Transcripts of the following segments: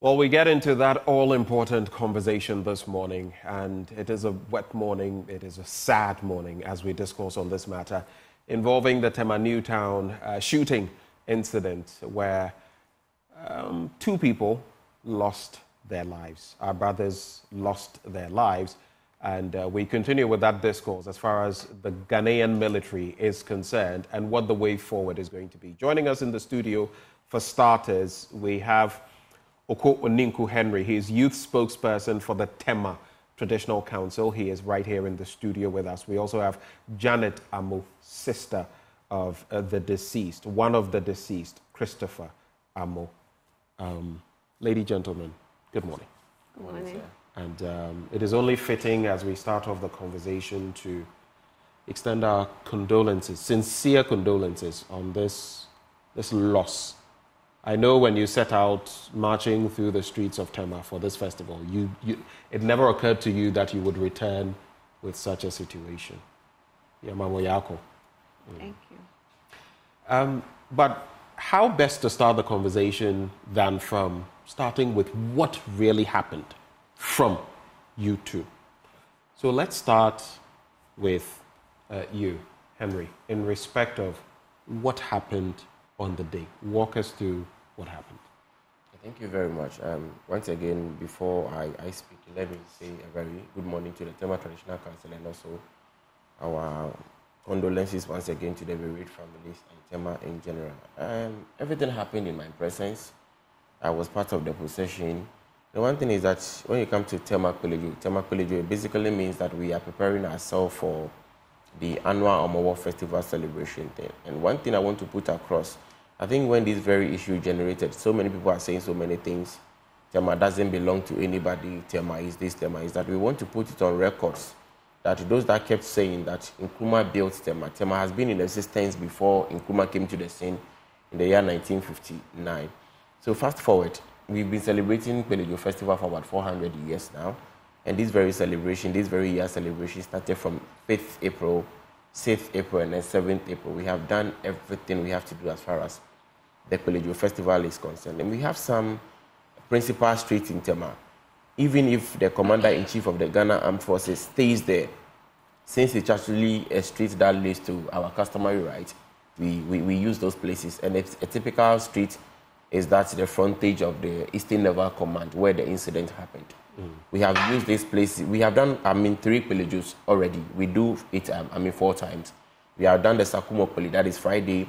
Well, we get into that all important conversation this morning, and it is a wet morning, it is a sad morning as we discourse on this matter involving the Tema Newtown uh, shooting incident where um, two people lost their lives. Our brothers lost their lives, and uh, we continue with that discourse as far as the Ghanaian military is concerned and what the way forward is going to be. Joining us in the studio, for starters, we have. Oko Oninku Henry. He is youth spokesperson for the Tema Traditional Council. He is right here in the studio with us. We also have Janet Amu, sister of uh, the deceased, one of the deceased, Christopher Amu. Um, lady, gentlemen, good morning. Good morning. And um, it is only fitting as we start off the conversation to extend our condolences, sincere condolences on this, this loss I know when you set out marching through the streets of Tema for this festival, you, you, it never occurred to you that you would return with such a situation. Yamamo Yako. Mm. Thank you. Um, but how best to start the conversation than from starting with what really happened from you two? So let's start with uh, you, Henry, in respect of what happened on the day. Walk us through what happened. Thank you very much. Um, once again, before I, I speak, let me say a very good morning to the Tema Traditional Council and also our condolences once again to the bereaved families and Tema in general. Um, everything happened in my presence. I was part of the procession. The one thing is that when you come to Tema Kwelejo, Tema Kwelejo basically means that we are preparing ourselves for the annual Homowo Festival celebration thing. And one thing I want to put across I think when this very issue generated, so many people are saying so many things. Tema doesn't belong to anybody. Tema is this, Tema is that. We want to put it on records that those that kept saying that Nkrumah built Tema, Tema has been in existence before Nkrumah came to the scene in the year 1959. So fast forward, we've been celebrating Kwelejo Festival for about 400 years now. And this very celebration, this very year celebration started from 5th April, 6th April, and then 7th April. We have done everything we have to do as far as the Kwelejo Festival is concerned. And we have some principal streets in Tema. Even if the commander-in-chief of the Ghana Armed Forces stays there, since it's actually a street that leads to our customary right, we, we, we use those places. And it's a typical street is that the frontage of the Eastern Naval Command where the incident happened. Mm. We have used this place. We have done, I mean, three pillages already. We do it, um, I mean, four times. We have done the Sakumo that is Friday,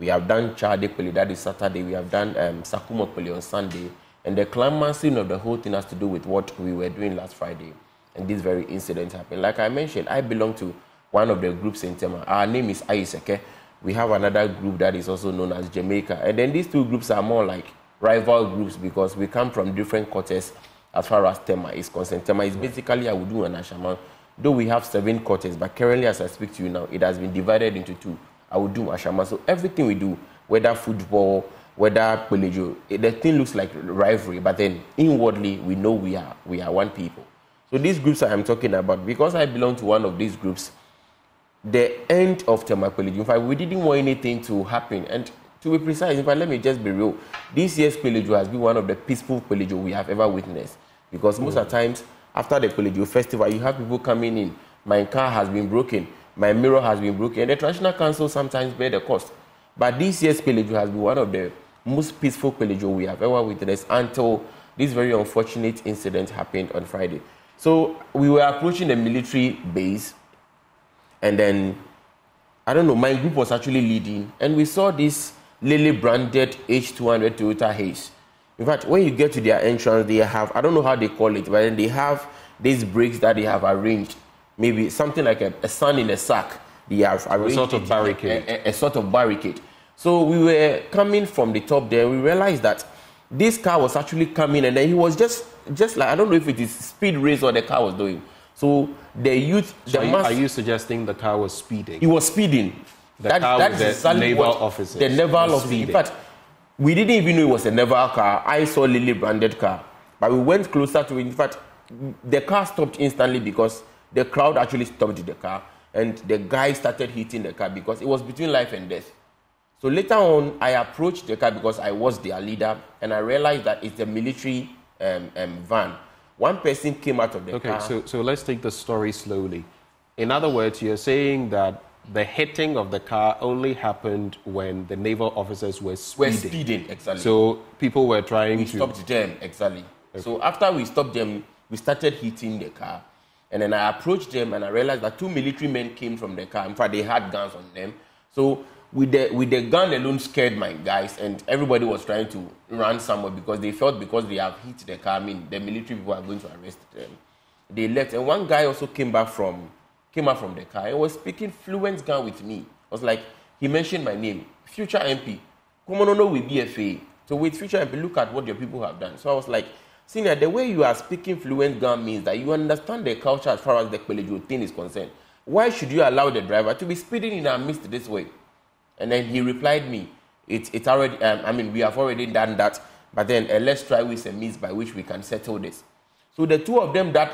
we have done Chade that is Saturday. We have done um, Sakumo Peli on Sunday. And the climaxing of the whole thing has to do with what we were doing last Friday. And this very incident happened. Like I mentioned, I belong to one of the groups in Tema. Our name is Aiseke. We have another group that is also known as Jamaica. And then these two groups are more like rival groups because we come from different quarters as far as Tema is concerned. Tema is basically Awudu and Ashaiman. Though we have seven quarters, but currently as I speak to you now, it has been divided into two. I will do Ashaiman. So everything we do, whether football, whether Kwelejo, the thing looks like rivalry, but then inwardly we know we are we are one people. So these groups I am talking about, because I belong to one of these groups, the end of Tema Kwelejo, in fact, we didn't want anything to happen. And to be precise, in fact, let me just be real. This year's Kwelejo has been one of the peaceful Kwelejo we have ever witnessed. Because most mm. of the times, after the Kwelejo festival, you have people coming in. My car has been broken my mirror has been broken. The traditional council sometimes bear the cost. But this year's Kwelejo has been one of the most peaceful Kwelejo we have ever witnessed until this very unfortunate incident happened on Friday. So we were approaching the military base, and then I don't know, my group was actually leading, and we saw this Lily branded H200 Toyota Hiace. In fact, when you get to their entrance, they have, I don't know how they call it, but they have these bricks that they have arranged maybe something like a, a sun in a sack. They have a sort of barricade. A, a, a, sort of barricade. So we were coming from the top there. We realized that this car was actually coming, and then he was just just like I don't know if it is speed race or the car was doing. So the youth, so the are, you, are you suggesting the car was speeding? He was speeding. The that, car that was the naval officer. The naval officer. In fact, we didn't even know it was a naval car. I saw Lily branded car, but we went closer to it. In fact, the car stopped instantly because the crowd actually stopped the car and the guy started hitting the car because it was between life and death. So later on, I approached the car because I was their leader, and I realized that it's a military um, um, van. One person came out of the okay, car. Okay, so, so let's take the story slowly. In other words, you're saying that the hitting of the car only happened when the naval officers were speeding. Were speeding, exactly. So people were trying we to. We stopped them, exactly. Okay. So after we stopped them, we started hitting the car. And then I approached them and I realized that two military men came from the car. In fact, they had guns on them. So with the with the Ga alone scared my guys and everybody was trying to run somewhere because they felt because they have hit the car, I mean the military people are going to arrest them. They left and one guy also came back from came out from the car and was speaking fluent gun with me. I was like, he mentioned my name, future MP. On, no, with BFA. So with future MP, look at what your people have done. So I was like, Senior, the way you are speaking fluent Ga means that you understand the culture as far as the Kwelejo thing is concerned. Why should you allow the driver to be speeding in our midst this way? And then he replied me, it's, it's already, um, I mean, we have already done that, but then uh, let's try with a means by which we can settle this. So the two of them that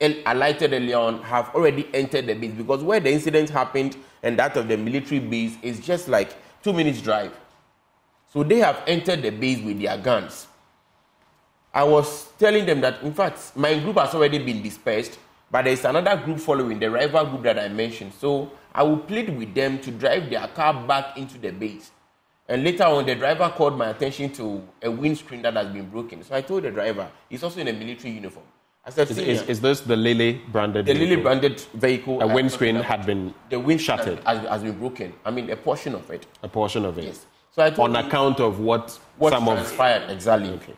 alighted early on have already entered the base because where the incident happened and that of the military base is just like two minutes drive. So they have entered the base with their guns. I was telling them that, in fact, my group has already been dispersed, but there is another group following, the rival group that I mentioned. So I will plead with them to drive their car back into the base. And later on, the driver called my attention to a windscreen that has been broken. So I told the driver, he's also in a military uniform. I said, is, is, is this the Lily branded The vehicle? Lily branded vehicle. A windscreen had been the wind shattered. Has, has, been broken. I mean, a portion of it. A portion of it. Yes. So I told On him, account of what, what some transpired, of exactly. Okay.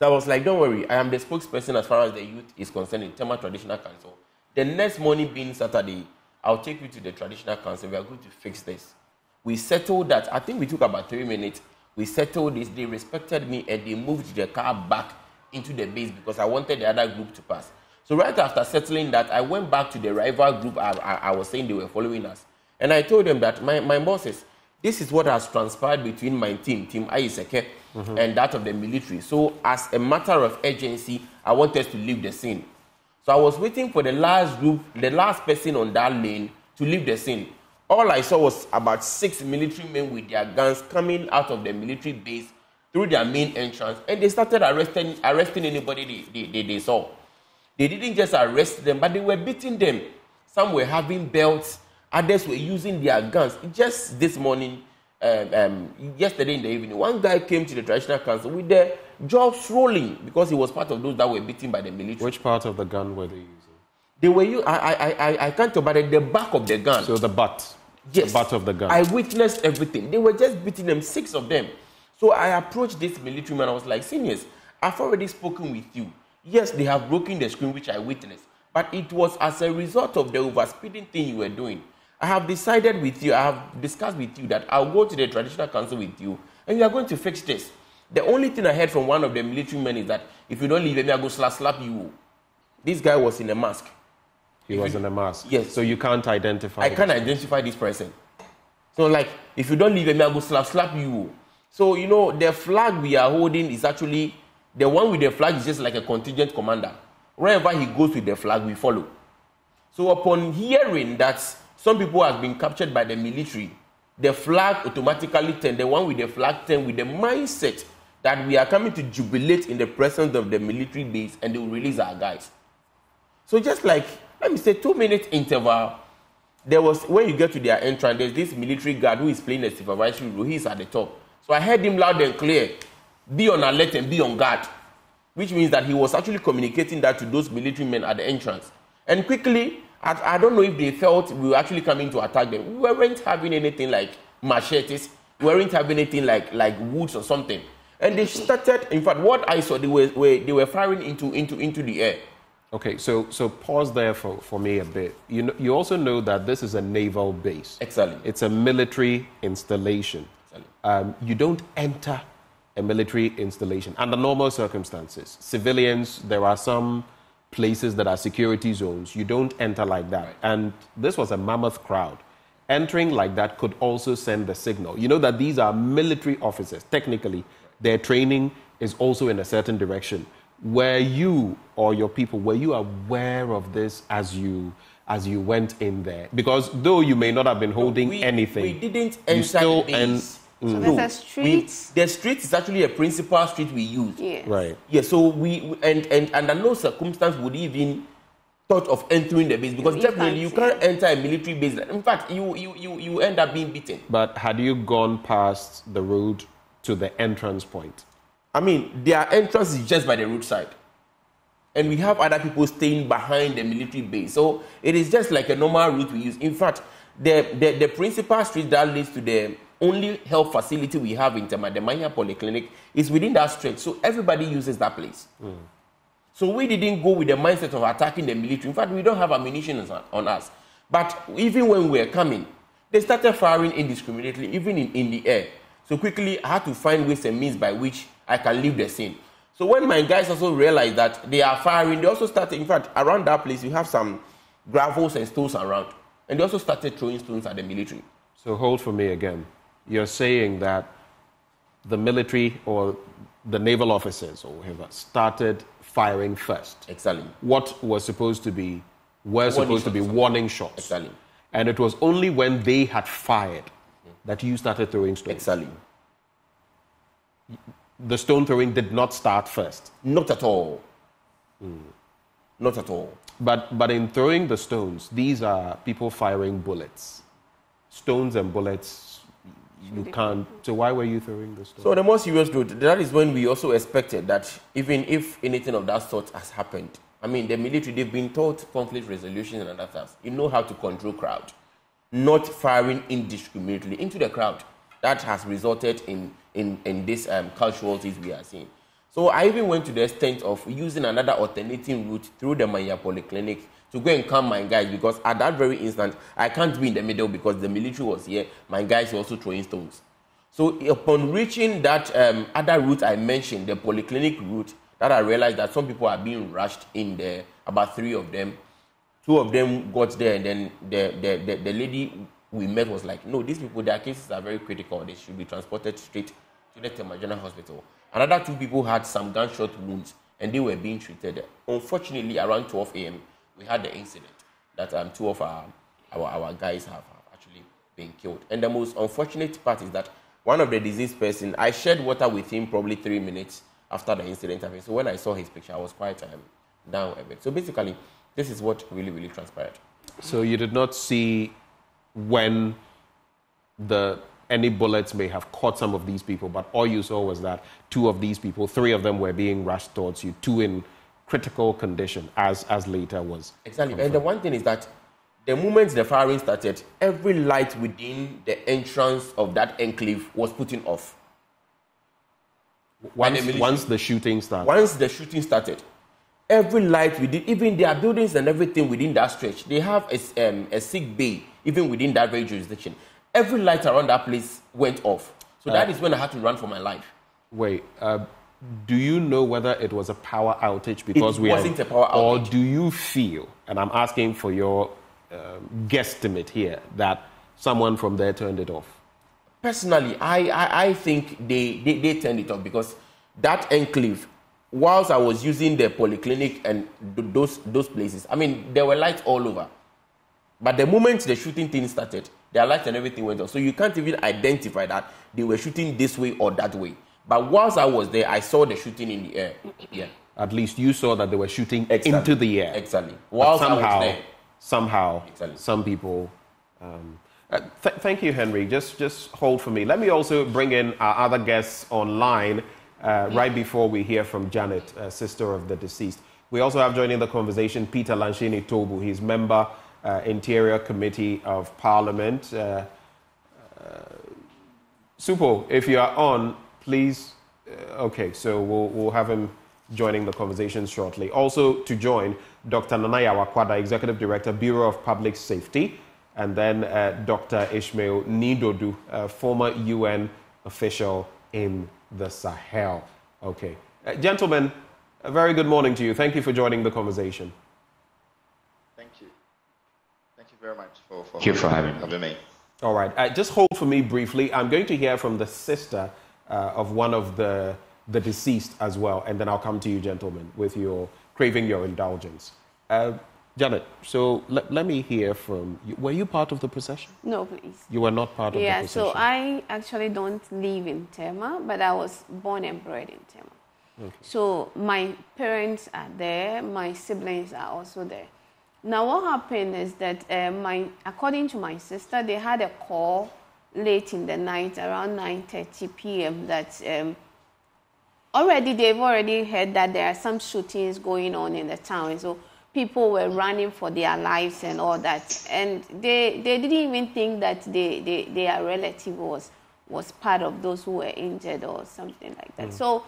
So I was like, don't worry, I am the spokesperson as far as the youth is concerned in Tema Traditional Council. The next morning being Saturday, I'll take you to the Traditional Council. We are going to fix this. We settled that. I think we took about three minutes. We settled this. They respected me and they moved the car back into the base because I wanted the other group to pass. So right after settling that, I went back to the rival group I, I, I was saying they were following us. And I told them that my, my bosses, this is what has transpired between my team, Team Ayiseke, mm-hmm. and that of the military. So, as a matter of urgency, I want us to leave the scene. So, I was waiting for the last group, the last person on that lane to leave the scene. All I saw was about six military men with their guns coming out of the military base through their main entrance, and they started arresting, arresting anybody they, they, they, they saw. They didn't just arrest them, but they were beating them. Some were having belts Others were using their guns. Just this morning, um, um, yesterday in the evening, one guy came to the traditional council with their jaws rolling because he was part of those that were beaten by the military. Which part of the gun were they using? They were you. I, I, I, I can't tell, but at the back of the gun. So the butt. Yes. The butt of the gun. I witnessed everything. They were just beating them, six of them. So I approached this military man. I was like, seniors, I've already spoken with you. Yes, they have broken the screen, which I witnessed, but it was as a result of the overspeeding thing you were doing. I have decided with you, I have discussed with you that I'll go to the traditional council with you and we are going to fix this. The only thing I heard from one of the military men is that if you don't leave me, I'll go slap, slap you. This guy was in a mask. He if was you, in a mask? Yes. So you can't identify I can't identify this person. So, like, if you don't leave me, I'll go slap, slap you. So, you know, the flag we are holding is actually the one with the flag is just like a contingent commander. Wherever he goes with the flag, we follow. So, upon hearing that some people have been captured by the military. The flag automatically turned, the one with the flag turned with the mindset that we are coming to jubilate in the presence of the military base and they will release our guys. So just like, let me say, two minute interval, there was, when you get to their entrance, there's this military guard who is playing a supervisory role. He's at the top. So I heard him loud and clear, be on alert and be on guard, which means that he was actually communicating that to those military men at the entrance. And quickly, I, I don't know if they felt we were actually coming to attack them. We weren't having anything like machetes. We weren't having anything like, like woods or something. And they started, in fact, what I saw, they were, were, they were firing into, into, into the air. Okay, so, so pause there for, for me a bit. You, know, you also know that this is a naval base. Exactly. It's a military installation. Exactly. Um, you don't enter a military installation under normal circumstances. Civilians, there are some places that are security zones. You don't enter like that. Right. And this was a mammoth crowd. Entering like that could also send the signal. You know that these are military officers. Technically, their training is also in a certain direction. Were you or your people, were you aware of this as you as you went in there? Because though you may not have been holding no, we, anything, we didn't enter still the base. En- mm. So there's a street. We, the street is actually a principal street we use. Yes. Right. Yeah. So we and and under no circumstance would even thought of entering the base because you definitely you can't enter a military base. In fact, you, you, you, you end up being beaten. But had you gone past the road to the entrance point? I mean, their entrance is just by the roadside. And we have other people staying behind the military base. So it is just like a normal route we use. In fact, the, the, the principal street that leads to the only health facility we have in Tema, Polyclinic, is within that stretch. So everybody uses that place. Mm. So we didn't go with the mindset of attacking the military. In fact, we don't have ammunition on us. But even when we were coming, they started firing indiscriminately, even in, in the air. So quickly, I had to find ways and means by which I can leave the scene. So when my guys also realized that they are firing, they also started, in fact, around that place, we have some gravels and stones around. And they also started throwing stones at the military. So hold for me again. You're saying that the military or the naval officers or whoever started firing first. Exactly. What was supposed to be were supposed to be warning shots. Exactly. And it was only when they had fired that you started throwing stones. Exactly. The stone throwing did not start first. Not at all. Mm. Not at all. But but in throwing the stones, these are people firing bullets. Stones and bullets you can't. So why were you throwing the stone? So the more serious note, that is when we also expected that even if anything of that sort has happened, I mean, the military they've been taught conflict resolution and other stuff. You know how to control crowd, not firing indiscriminately into the crowd. That has resulted in in in these um, casualties we are seeing. So I even went to the extent of using another alternating route through the Maya Polyclinic to go and calm my guys because at that very instant I can't be in the middle because the military was here. My guys were also throwing stones. So upon reaching that um, other route I mentioned, the polyclinic route, that I realized that some people are being rushed in there. About three of them, two of them got there, and then the the, the, the lady we met was like, "No, these people, their cases are very critical. They should be transported straight to the Tema Hospital." Another two people had some gunshot wounds, and they were being treated. Unfortunately, around 12 a.m we had the incident that um, two of our, our, our guys have, actually been killed. And the most unfortunate part is that one of the deceased person, I shared water with him probably three minutes after the incident happened. So when I saw his picture, I was quite um, down a bit. So basically, this is what really, really transpired. So you did not see when the any bullets may have caught some of these people, but all you saw was that two of these people, three of them were being rushed towards you, two in critical condition, as, as later was. Exactly. Confirmed. And the one thing is that the moment the firing started, every light within the entrance of that enclave was putting off. Once, the once the shooting started. Once the shooting started, every light within, even their buildings and everything within that stretch, they have a, um, a sick bay, even within that very jurisdiction. Every light around that place went off. So uh, that is when I had to run for my life. Wait, uh, do you know whether it was a power outage because it we wasn't a power outage. or do you feel and i'm asking for your um, guesstimate here that someone from there turned it off? Personally i i, I think they, they they turned it off because that enclave whilst i was using the polyclinic and those those places i mean there were lights all over. But the moment the shooting thing started their lights and everything went off. So you can't even identify that they were shooting this way or that way but whilst I was there, I saw the shooting in the air. Yeah. At least you saw that they were shooting exactly. into the air. Exactly. Whilst somehow, I was there. Somehow, exactly. some people. Um, uh, th- thank you, Henry. Just, just hold for me. Let me also bring in our other guests online uh, right before we hear from Janet, uh, sister of the deceased. We also have joining the conversation Peter Lanchene Toobu. He's member uh, Interior Committee of Parliament. Uh, uh, Supo, if you are on, please. Uh, okay, so we'll, we'll have him joining the conversation shortly. Also to join, Dr. Nana Yaw Akwada, Executive Director, Bureau of Public Safety, and then uh, Dr. Ishmael Nidodu, uh, former UN official in the Sahel. Okay. Uh, gentlemen, a very good morning to you. Thank you for joining the conversation. Thank you. Thank you very much for, for, Thank you for having, having me. All right. Uh, just hold for me briefly. I'm going to hear from the sister uh, of one of the, the deceased as well. And then I'll come to you, gentlemen, with your craving your indulgence. Uh, Janet, so let, let me hear from you. Were you part of the procession? No, please. You were not part of yeah, the procession? Yeah, so I actually don't live in Tema, but I was born and bred in Tema. Okay. So my parents are there, my siblings are also there. Now, what happened is that uh, my, according to my sister, they had a call late in the night, around 9:30 p.m. That um, already they've already heard that there are some shootings going on in the town. So people were running for their lives and all that. And they, they didn't even think that they, they, their relative was, was part of those who were injured or something like that. Mm. So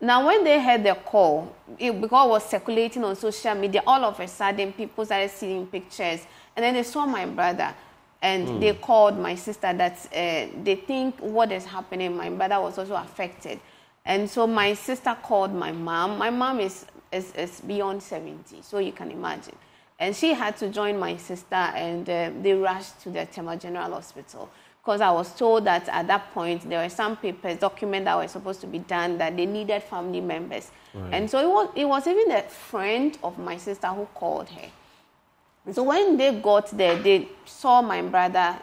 now when they heard the call, it, because it was circulating on social media, all of a sudden people started seeing pictures. And then they saw my brother and mm. they called my sister that uh, they think what is happening, my brother was also affected. And so my sister called my mom. My mom is is, is beyond 70, so you can imagine. And she had to join my sister, and uh, they rushed to the Tema General Hospital because I was told that at that point there were some papers, documents that were supposed to be done that they needed family members. Right. And so it was, it was even a friend of my sister who called her. So when they got there, they saw my brother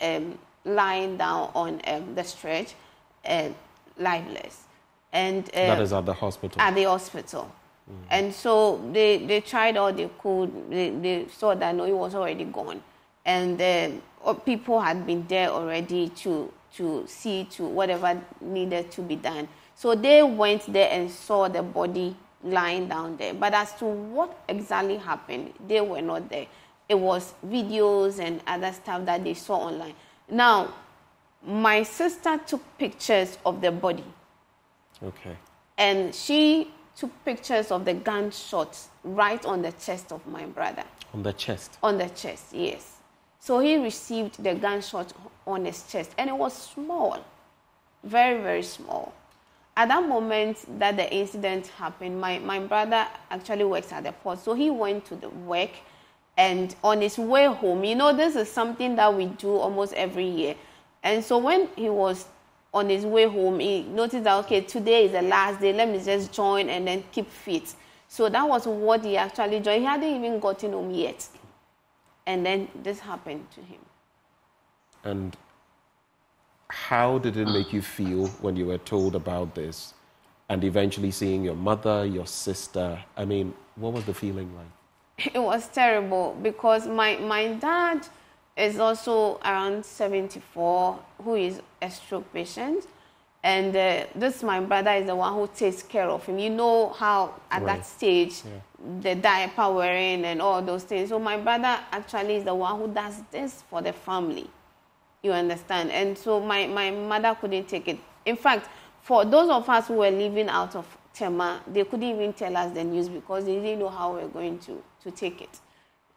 um, lying down on um, the stretch, uh, lifeless. And uh, that is at the hospital. At the hospital. Mm. And so they, they tried all they could. They, they saw that no, he was already gone. And uh, people had been there already to, to see to whatever needed to be done. So they went there and saw the body lying down there. But as to what exactly happened, they were not there. It was videos and other stuff that they saw online. Now, my sister took pictures of the body. Okay. And she took pictures of the gunshots right on the chest of my brother. On the chest? On the chest, yes. So he received the gunshot on his chest, and it was small, very, very small. At that moment that the incident happened, my, my brother actually works at the port, so he went to the work, and on his way home, you know, this is something that we do almost every year. And so when he was on his way home, he noticed that, okay, today is the last day, let me just join and then keep fit. So that was what he actually joined. He hadn't even gotten home yet. And then this happened to him. And how did it make you feel when you were told about this and eventually seeing your mother, your sister? I mean, what was the feeling like? It was terrible because my, my dad is also around 74 who is a stroke patient. And uh, this, my brother, is the one who takes care of him. You know how at right. that stage, yeah. the diaper wearing and all those things. So my brother actually is the one who does this for the family. You understand? And so my, my mother couldn't take it. In fact, for those of us who were living out of Tema, they couldn't even tell us the news because they didn't know how we were going to, to take it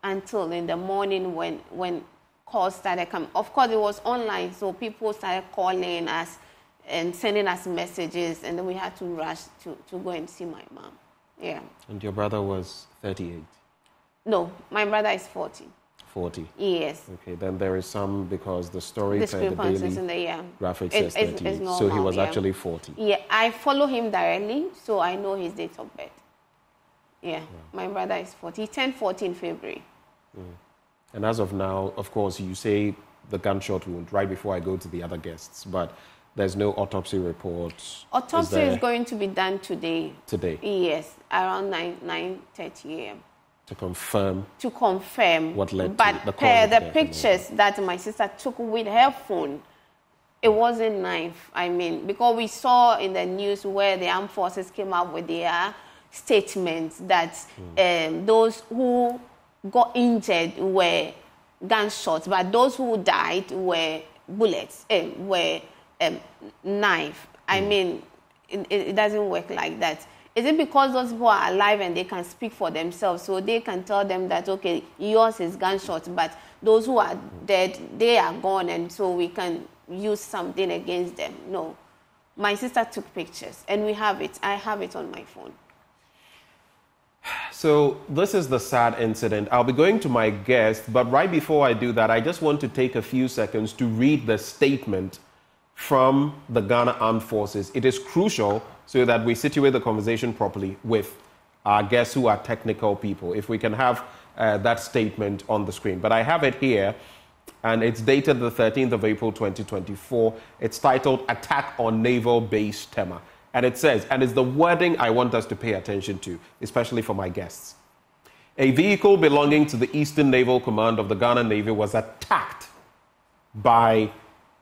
until in the morning when, when calls started coming. Of course, it was online, so people started calling us and sending us messages, and then we had to rush to, to go and see my mom. Yeah. And your brother was 38? No, my brother is 40. 40? Yes. Okay, then there is some because the story the the daily in the, yeah. graphic says 38. It's, normal, so he was yeah. actually 40. Yeah, I follow him directly, so I know his date of birth. Yeah, my brother is 40. He turned 40 in February. Mm. And as of now, of course, you say the gunshot wound right before I go to the other guests, but there's no autopsy report. Autopsy is, is going to be done today. Today? Yes, around 9 9:30 a.m. To confirm. To confirm. What led but to the per the pictures that my sister took with her phone, it wasn't knife. I mean, because we saw in the news where the armed forces came up with their statements that mm. um, those who got injured were gunshots, but those who died were bullets, uh, were um, knife. I mm. mean, it, it, doesn't work like that. Is it because those people are alive and they can speak for themselves, so they can tell them that okay, yours is gunshots, but those who are dead, they are gone, and so we can use something against them? No. My sister took pictures, and we have it. I have it on my phone. So, this is the sad incident. I'll be going to my guest, but right before I do that, I just want to take a few seconds to read the statement from the Ghana Armed Forces. It is crucial so that we situate the conversation properly with our guests who are technical people. If we can have uh, that statement on the screen. But I have it here, and it's dated the 13th of April 2024. It's titled Attack on Naval Base Tema. And it says, and it's the wording I want us to pay attention to, especially for my guests. A vehicle belonging to the Eastern Naval Command of the Ghana Navy was attacked by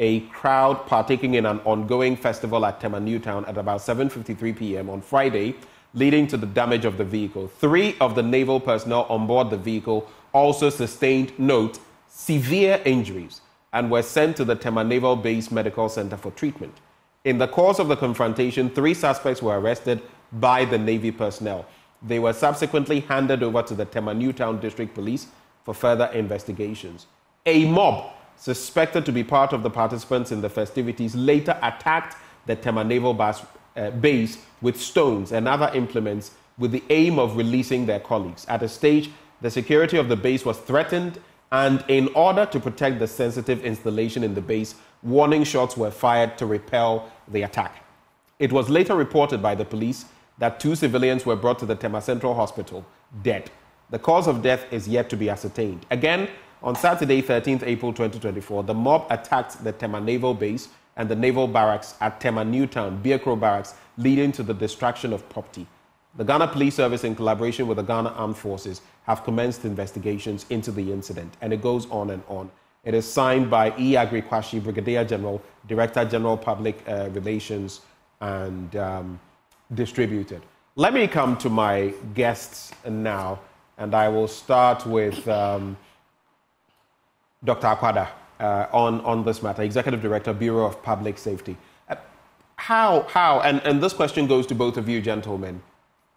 a crowd partaking in an ongoing festival at Tema Newtown at about 7:53 p.m. on Friday, leading to the damage of the vehicle. Three of the naval personnel on board the vehicle also sustained note severe injuries and were sent to the Tema Naval Base Medical Center for treatment. In the course of the confrontation, three suspects were arrested by the Navy personnel. They were subsequently handed over to the Tema Newtown District Police for further investigations. A mob suspected to be part of the participants in the festivities later attacked the Tema Naval base, uh, base with stones and other implements with the aim of releasing their colleagues. At a stage, the security of the base was threatened, and in order to protect the sensitive installation in the base, warning shots were fired to repel the attack. It was later reported by the police that two civilians were brought to the Tema Central Hospital dead. The cause of death is yet to be ascertained. Again, on Saturday, 13th April 2024, the mob attacked the Tema Naval Base and the Naval Barracks at Tema Newtown, Biakro Barracks, leading to the destruction of property. The Ghana Police Service, in collaboration with the Ghana Armed Forces, have commenced investigations into the incident, and it goes on and on. It is signed by E. Aggrey Quashie, Brigadier General, Director General Public uh, Relations, and um, distributed. Let me come to my guests now, and I will start with. Um, Dr. Akwada uh, on, on this matter, Executive Director, Bureau of Public Safety. Uh, how, how, and, and this question goes to both of you, gentlemen.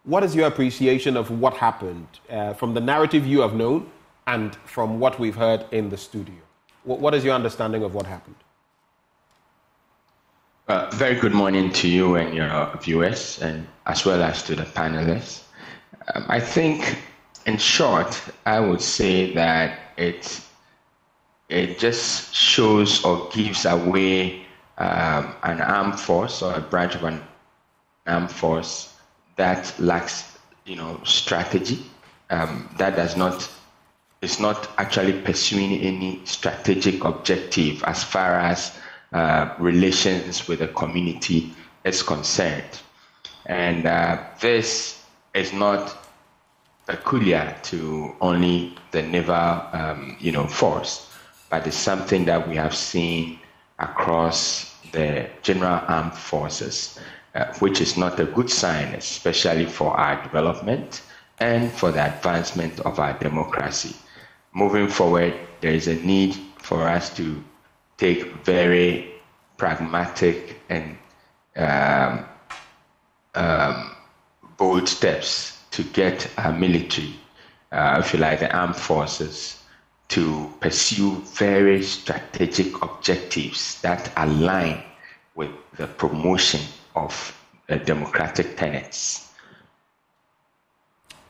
What is your appreciation of what happened uh, from the narrative you have known and from what we've heard in the studio? what, what is your understanding of what happened? Uh, very good morning to you and your viewers, and as well as to the panelists. Um, I think, in short, I would say that it's it just shows or gives away um, an armed force or a branch of an armed force that lacks, you know, strategy. Um, that does not is not actually pursuing any strategic objective as far as uh, relations with the community is concerned. And uh, this is not peculiar to only the naval, um, you know, force but it's something that we have seen across the general armed forces, uh, which is not a good sign, especially for our development and for the advancement of our democracy. Moving forward, there is a need for us to take very pragmatic and um, um, bold steps to get our military, uh, if you like, the armed forces, to pursue very strategic objectives that align with the promotion of democratic tenets.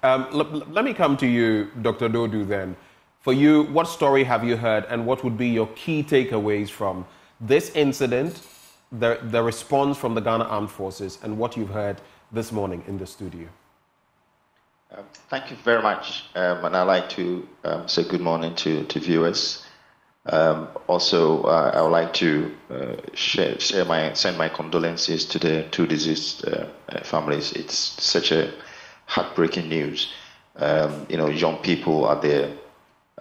Um, let me come to you, Dr. Dodu, then. For you, what story have you heard, and what would be your key takeaways from this incident, the, the response from the Ghana Armed Forces, and what you've heard this morning in the studio? Um, thank you very much. Um, and I'd like to um, say good morning to, to viewers. Um, also, uh, I would like to uh, share, share, my send my condolences to the two deceased uh, uh families. It's such a heartbreaking news. Um, you know, young people at the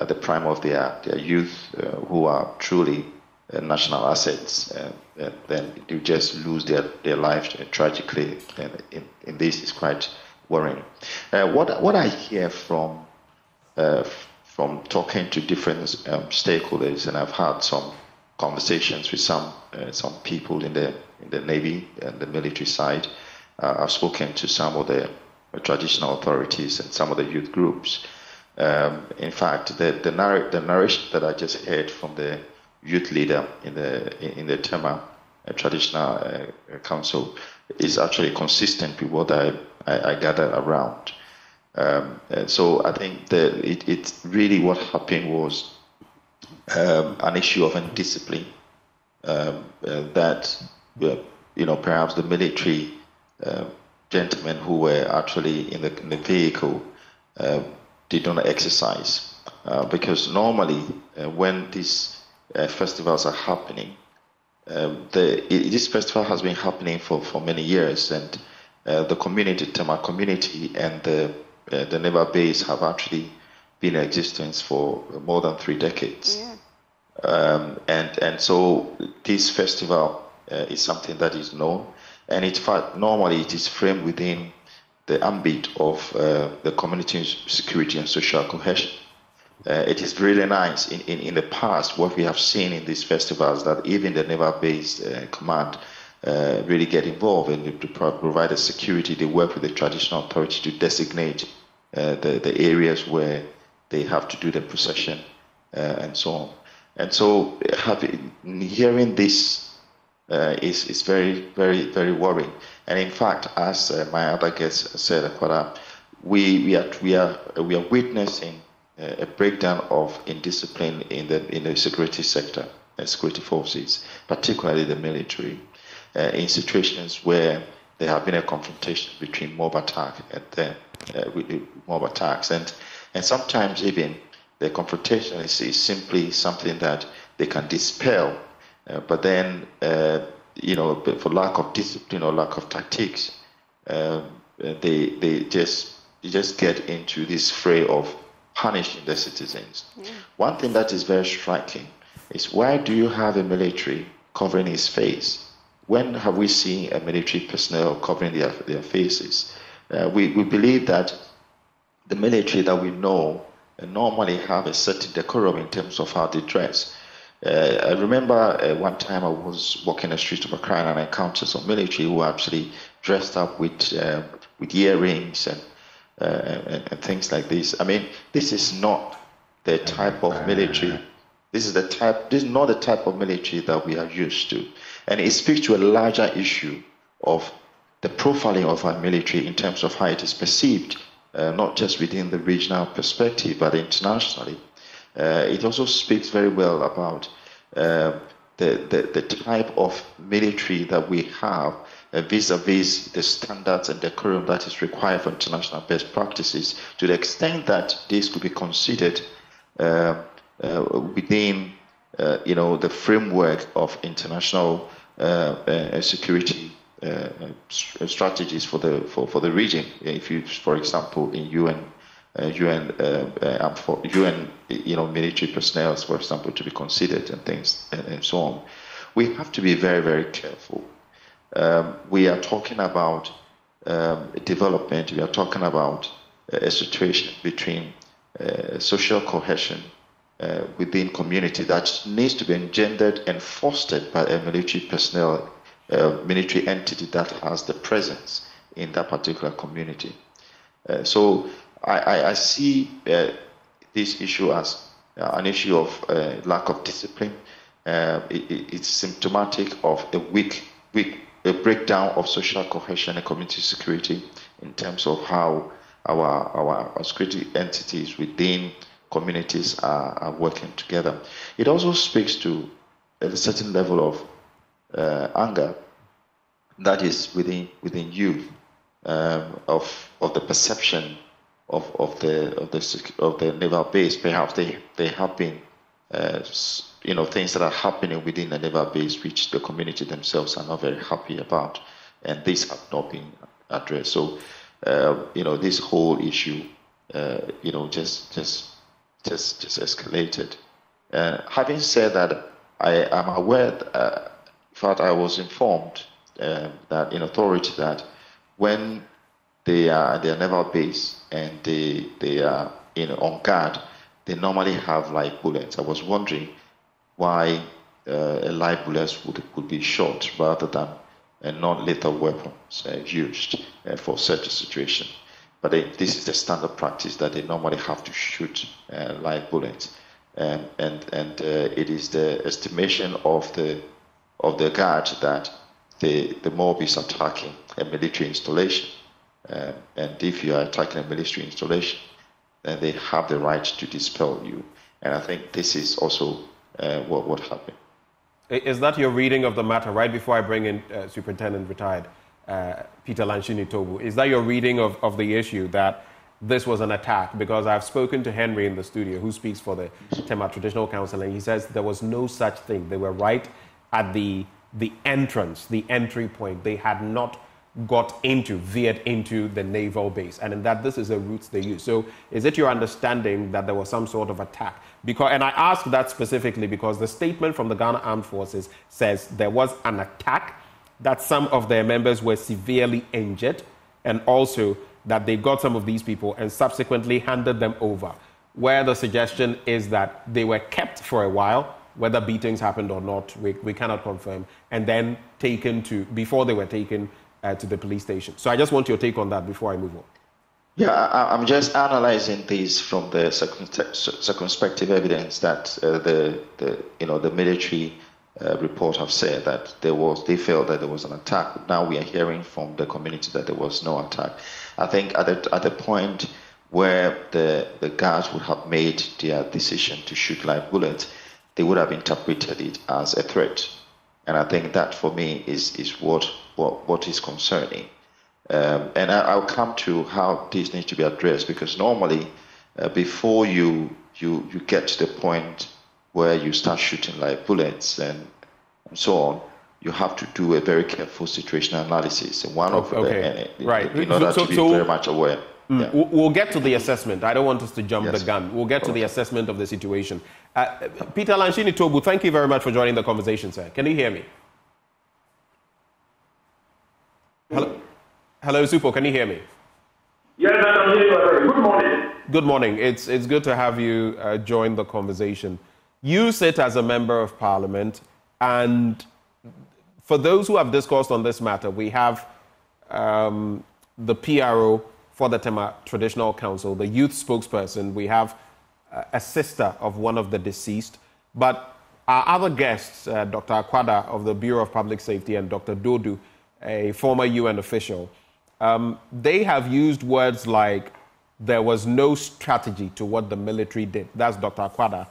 at the prime of their their youth uh, who are truly uh, national assets, then you just lose their their lives tragically. And in, in this is quite worrying. Uh, what what I hear from uh, from talking to different um, stakeholders, and I've had some conversations with some uh, some people in the in the navy and the military side. Uh, I've spoken to some of the traditional authorities and some of the youth groups. Um, in fact, the the, narr- the, narration that I just heard from the youth leader in the in the Tema traditional uh, council is actually consistent with what I I, I gather around. Um, so I think that it, it, really what happened was um, an issue of indiscipline um, uh, that uh, you know perhaps the military uh, gentlemen who were actually in the, in the vehicle uh, they don't exercise. Uh, because normally, uh, when these uh, festivals are happening, um, the, this festival has been happening for, for many years, and uh, the community, Tema community, and the, uh, the Neva base have actually been in existence for more than three decades. Yeah. Um, and, and so this festival uh, is something that is known, and in fact, normally it is framed within the ambit of uh, the community security and social cohesion. Uh, it is really nice in, in, in, the past what we have seen in these festivals that even the naval-based uh, command uh, really get involved and to provide the security. They work with the traditional authority to designate uh, the, the areas where they have to do the procession uh, and so on. And so having, hearing this uh, is, is very, very, very worrying. And in fact, as uh, my other guest said, we, we, are, we, are, we are witnessing uh, a breakdown of indiscipline in the, in the security sector and security forces, particularly the military, uh, in situations where there have been a confrontation between mob attack and uh, uh mob attacks. And, and sometimes even the confrontation is, is simply something that they can dispel uh, but then, uh, you know, for lack of discipline or lack of tactics, um, they they just they just get into this fray of punishing the citizens. Yeah. One thing that is very striking is why do you have a military covering his face? When have we seen a military personnel covering their, their faces? Uh, we, we believe that the military that we know normally have a certain decorum in terms of how they dress. Uh, I remember uh, one time I was walking the streets of Accra and I encountered some military who were actually dressed up with uh, with earrings and, uh, and, and things like this. I mean, this is not the type of military. This is the type. This is not the type of military that we are used to, and it speaks to a larger issue of the profiling of our military in terms of how it is perceived, uh, not just within the regional perspective, but internationally. Uh, it also speaks very well about uh, the, the, the, type of military that we have uh, vis-a-vis the standards and decorum that is required for international best practices to the extent that this could be considered uh, uh, within uh, you know the framework of international security strategies for the for, for the region if you for example in UN UN uh, uh, for UN you know military personnel, for example, to be considered and things and, and so on. We have to be very very careful. Um, we are talking about um, development. We are talking about a situation between uh, social cohesion uh, within community that needs to be engendered and fostered by a military personnel, uh, military entity that has the presence in that particular community. Uh, so I, I, I see uh, this issue as uh, an issue of lack of discipline. It, it's symptomatic of a weak, weak a breakdown of social cohesion and community security in terms of how our, our, our security entities within communities are, are, working together. It also speaks to a certain level of uh, anger that is within within youth um, of of the perception of, of the of the of the naval base. Perhaps they they have been uh, you know things that are happening within the naval base which the community themselves are not very happy about, and these have not been addressed. So uh, you know this whole issue uh, you know just just just just escalated. Uh, having said that, I am aware. That, uh, in fact, I was informed uh, that in authority that when they are their naval base and they they are you know on guard. They normally have live bullets. I was wondering why uh, live bullets would would be shot rather than a non-lethal weapons uh, used uh, for such a situation. But they, this is the standard practice that they normally have to shoot uh, live bullets, and and and uh, it is the estimation of the of the guard that the the mob is attacking a military installation uh, and if you are attacking a military installation, then they have the right to dispel you. And I think this is also uh, what, what happened. Is that your reading of the matter? Right before I bring in Superintendent retired uh, Peter Lanchene Toobu, is that your reading of, of the issue that this was an attack because I've spoken to Henry in the studio, who speaks for the Tema Traditional Council, and he says there was no such thing. They were right at the the entrance, the entry point. They had not got into, veered into the naval base, and in that this is the route they use. So, is it your understanding that there was some sort of attack? Because, and I ask that specifically because the statement from the Ghana Armed Forces says there was an attack, that some of their members were severely injured, and also that they got some of these people and subsequently handed them over. Where the suggestion is that they were kept for a while, whether beatings happened or not, we, we cannot confirm, and then taken to, before they were taken uh, to the police station. So I just want your take on that before I move on. Yeah, I, am just analyzing these from the circumspective evidence that uh, the, the you know the military uh, report have said that there was they felt that there was an attack. Now we are hearing from the community that there was no attack. I think at the at the point where the the guards would have made their decision to shoot live bullets, they would have interpreted it as a threat, and I think that for me is is what what, what is concerning. Um, and I, will come to how this needs to be addressed because normally, uh, before you, you, you get to the point where you start shooting like bullets and, and so on, you have to do a very careful situational analysis. And one of okay. the, uh, right. in order so, to be so, very much aware. Mm, yeah. We'll get to the assessment. I don't want us to jump yes. the gun. We'll get to the assessment of the situation. Uh, Peter Lanchene Toobu, thank you very much for joining the conversation, sir. Can you hear me? Hello, hello, Supo. Can you hear me? Yes, I can hear you. Good morning. Good morning. It's it's good to have you uh, join the conversation. You sit as a member of parliament, and for those who have discussed on this matter, we have um, the PRO for the Tema Traditional Council, the youth spokesperson. We have uh, a sister of one of the deceased, but our other guests, uh, Dr. Akwada of the Bureau of Public Safety and Dr. Dodu a former UN official, um, they have used words like there was no strategy to what the military did. That's Dr. Akwada.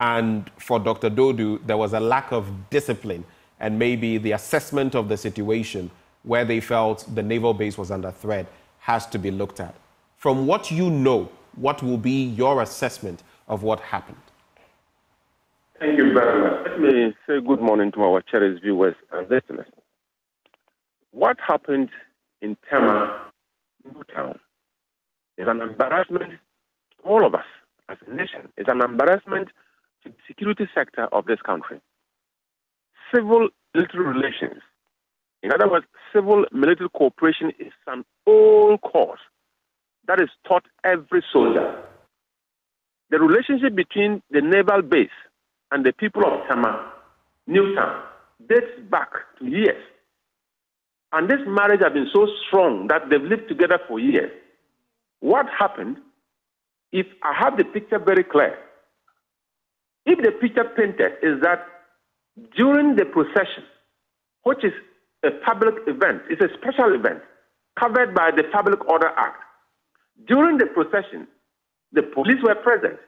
And for Dr. Dodu, there was a lack of discipline and maybe the assessment of the situation where they felt the naval base was under threat has to be looked at. From what you know, what will be your assessment of what happened? Thank you very much. Let me say good morning to our cherished viewers and listeners. What happened in Tema, Newtown, is an embarrassment to all of us as a nation. It's an embarrassment security sector of this country. Civil military relations, in other words, civil military cooperation is an old course that is taught every soldier. The relationship between the naval base and the people of Tema, Newtown, dates back to years. And this marriage has been so strong that they've lived together for years. What happened, if I have the picture very clear, if the picture painted is that during the procession, which is a public event, it's a special event covered by the Public Order Act, during the procession, the police were present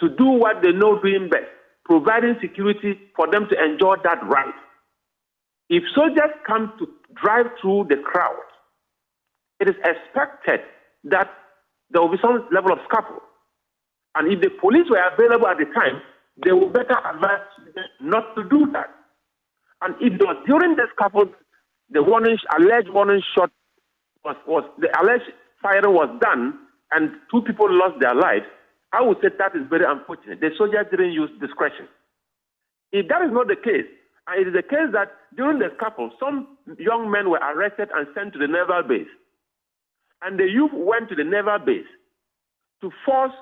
to do what they know doing best, providing security for them to enjoy that right. If soldiers come to drive through the crowd, it is expected that there will be some level of scuffle. And if the police were available at the time, they would better advise not to do that. And if was, during the scuffle, the warning, alleged warning shot was, was the alleged firing was done and two people lost their lives, I would say that is very unfortunate. The soldiers didn't use discretion. If that is not the case, and it is the case that during the scuffle, some young men were arrested and sent to the naval base. And the youth went to the naval base to force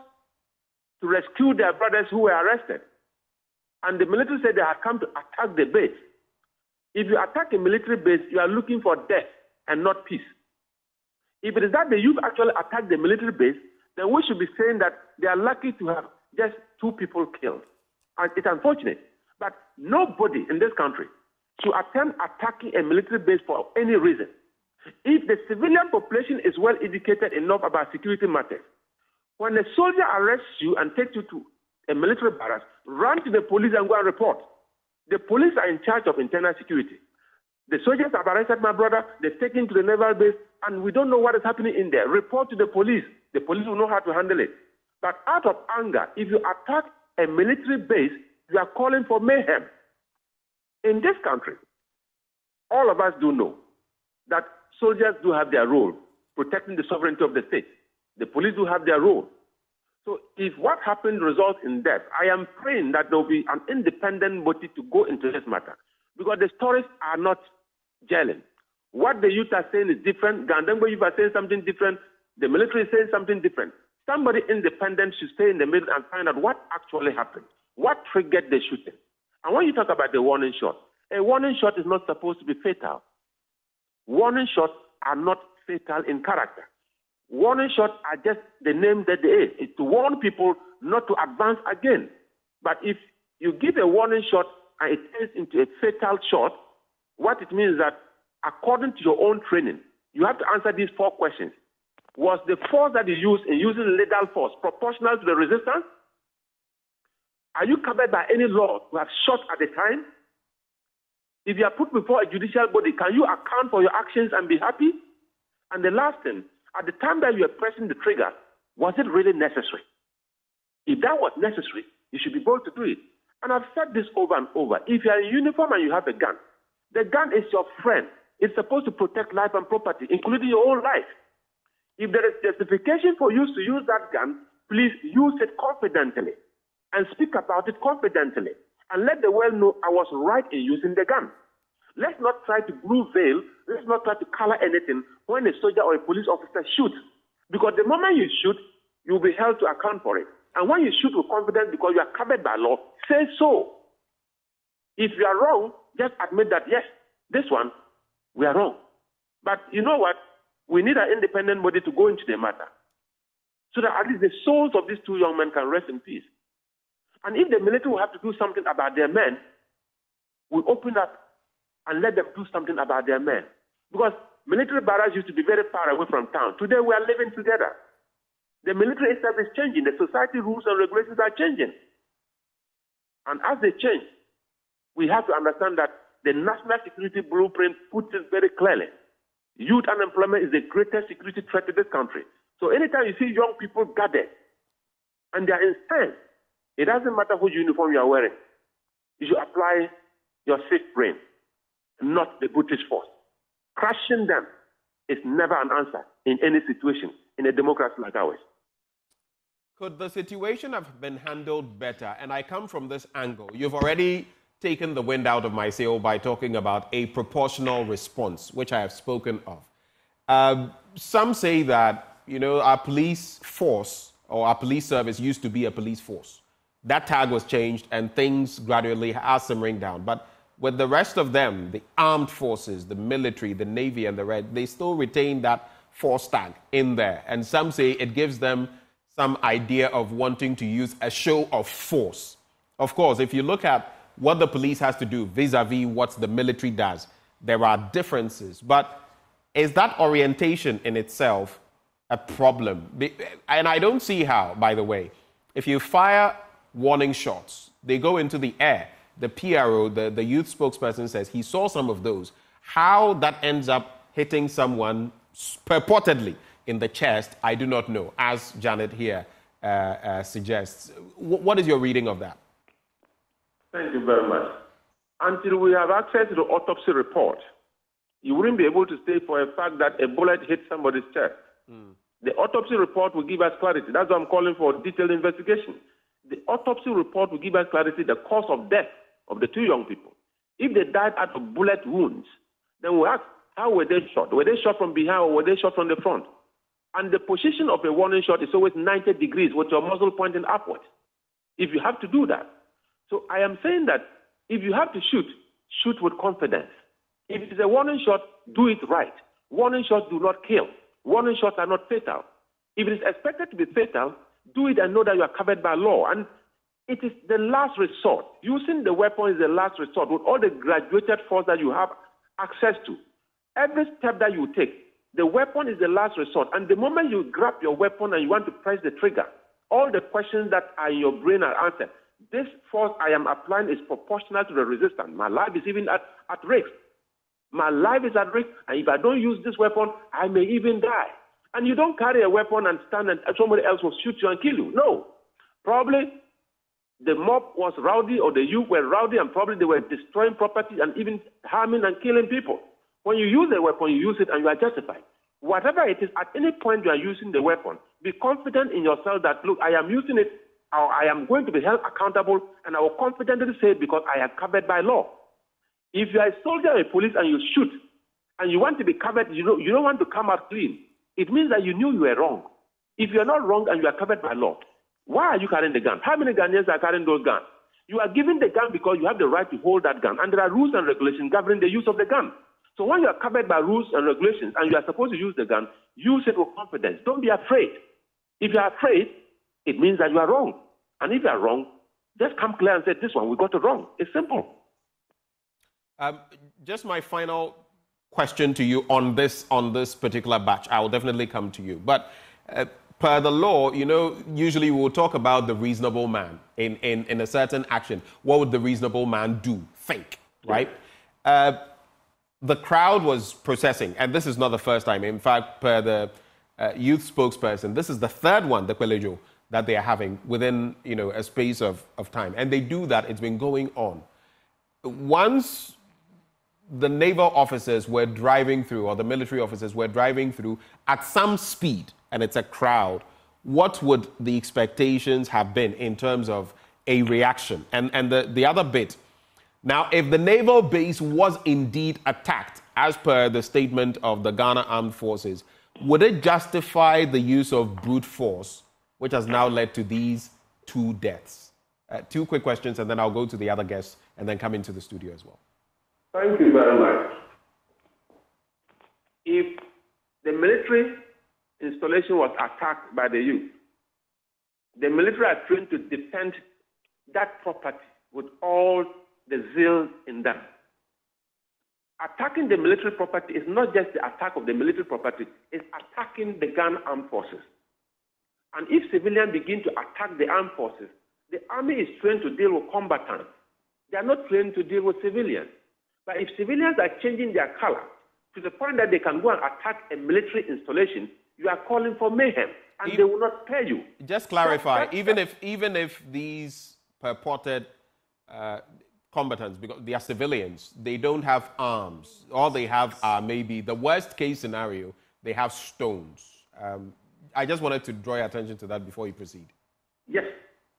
to rescue their brothers who were arrested. And the military said they had come to attack the base. If you attack a military base, you are looking for death and not peace. If it is that the youth actually attacked the military base, then we should be saying that they are lucky to have just two people killed. And it's unfortunate. But nobody in this country should attempt attacking a military base for any reason. If the civilian population is well educated enough about security matters, when a soldier arrests you and takes you to a military barracks, run to the police and go and report. The police are in charge of internal security. The soldiers have arrested my brother, they've taken him to the naval base, and we don't know what is happening in there. Report to the police. The police will know how to handle it. But out of anger, if you attack a military base, you are calling for mayhem. In this country, all of us do know that soldiers do have their role protecting the sovereignty of the state. The police do have their role. So if what happened results in death, I am praying that there will be an independent body to go into this matter because the stories are not gelling. What the youth are saying is different. Gandengbo youth are saying something different. The military is saying something different. Somebody independent should stay in the middle and find out what actually happened. What triggered the shooting? And when you talk about the warning shot, a warning shot is not supposed to be fatal. Warning shots are not fatal in character. Warning shots are just the name that they is. It's to warn people not to advance again. But if you give a warning shot and it turns into a fatal shot, what it means is that according to your own training, you have to answer these four questions. Was the force that you used in using lethal force proportional to the resistance? Are you covered by any law to have shot at the time? If you are put before a judicial body, can you account for your actions and be happy? And the last thing, at the time that you are pressing the trigger, was it really necessary? If that was necessary, you should be able to do it. And I've said this over and over. If you are in uniform and you have a gun, the gun is your friend. It's supposed to protect life and property, including your own life. If there is justification for you to use that gun, please use it confidently and speak about it confidently and let the world know I was right in using the gun. Let's not try to blue veil. Let's not try to color anything when a soldier or a police officer shoots. Because the moment you shoot, you'll be held to account for it. And when you shoot with confidence because you are covered by law, say so. If you are wrong, just admit that, yes, this one, we are wrong. But you know what? We need an independent body to go into the matter so that at least the souls of these two young men can rest in peace. And if the military will have to do something about their men, we open up and let them do something about their men. Because military barracks used to be very far away from town. Today we are living together. The military itself is changing. The society rules and regulations are changing. And as they change, we have to understand that the national security blueprint puts it very clearly. Youth unemployment is the greatest security threat to this country. So anytime you see young people gathered and they are incensed, it doesn't matter which uniform you are wearing. You should apply your safe brain not the British force. Crushing them is never an answer in any situation in a democracy like ours. Could the situation have been handled better? And I come from this angle. You've already taken the wind out of my sail by talking about a proportional response, which I have spoken of. Um, some say that, you know, our police force or our police service used to be a police force. That tag was changed and things gradually are simmering down. But with the rest of them, the armed forces, the military, the navy, and the red, they still retain that force tag in there. And some say it gives them some idea of wanting to use a show of force. Of course, if you look at what the police has to do vis a vis what the military does, there are differences. But is that orientation in itself a problem? And I don't see how, by the way. If you fire warning shots, they go into the air the PRO, the, the youth spokesperson, says he saw some of those. How that ends up hitting someone purportedly in the chest, I do not know, as Janet here uh, uh, suggests. W- what is your reading of that? Thank you very much. Until we have access to the autopsy report, you wouldn't be able to say for a fact that a bullet hit somebody's chest. Mm. The autopsy report will give us clarity. That's why I'm calling for detailed investigation. The autopsy report will give us clarity the cause of death of the two young people. If they died out of bullet wounds, then we ask, how were they shot? Were they shot from behind or were they shot from the front? And the position of a warning shot is always 90 degrees with your muzzle pointing upwards. If you have to do that. So I am saying that if you have to shoot, shoot with confidence. If it is a warning shot, do it right. Warning shots do not kill. Warning shots are not fatal. If it is expected to be fatal, do it and know that you are covered by law. And it is the last resort. Using the weapon is the last resort with all the graduated force that you have access to. Every step that you take, the weapon is the last resort. And the moment you grab your weapon and you want to press the trigger, all the questions that are in your brain are answered. This force I am applying is proportional to the resistance. My life is even at, at risk. My life is at risk, and if I don't use this weapon, I may even die. And you don't carry a weapon and stand and somebody else will shoot you and kill you. No. Probably the mob was rowdy or the youth were rowdy and probably they were destroying property and even harming and killing people. When you use a weapon, you use it and you are justified. Whatever it is, at any point you are using the weapon, be confident in yourself that, look, I am using it or I am going to be held accountable and I will confidently say it because I am covered by law. If you are a soldier or a police and you shoot and you want to be covered, you don't, you don't want to come out clean, it means that you knew you were wrong. If you are not wrong and you are covered by law, why are you carrying the gun? How many Ghanaians are carrying those guns? You are given the gun because you have the right to hold that gun, and there are rules and regulations governing the use of the gun. So when you are covered by rules and regulations and you are supposed to use the gun, use it with confidence. Don't be afraid. If you are afraid, it means that you are wrong. And if you are wrong, just come clear and say, this one, we got it wrong. It's simple. Um, just my final question to you on this on this particular batch. I will definitely come to you. But uh, per the law, you know, usually we'll talk about the reasonable man in, in, in a certain action. What would the reasonable man do? Think, right? Uh, the crowd was processing, and this is not the first time. In fact, per the uh, youth spokesperson, this is the third one, the Kwelejo, that they are having within you know a space of, of time. And they do that, it's been going on. Once the naval officers were driving through, or the military officers were driving through at some speed, and it's a crowd, what would the expectations have been in terms of a reaction? And, and the, the other bit, now, if the naval base was indeed attacked, as per the statement of the Ghana Armed Forces, would it justify the use of brute force, which has now led to these two deaths? Uh, two quick questions, and then I'll go to the other guests and then come into the studio as well. Thank you very much. If the military installation was attacked by the youth, the military are trained to defend that property with all the zeal in them. Attacking the military property is not just the attack of the military property, it's attacking the Ghana armed forces. And if civilians begin to attack the armed forces, the army is trained to deal with combatants. They are not trained to deal with civilians. But if civilians are changing their color to the point that they can go and attack a military installation, you are calling for mayhem, and they will not pay you. Just clarify, even if even if these purported uh, combatants, because they are civilians, they don't have arms. All they have are maybe the worst case scenario. They have stones. Um, I just wanted to draw your attention to that before you proceed. Yes,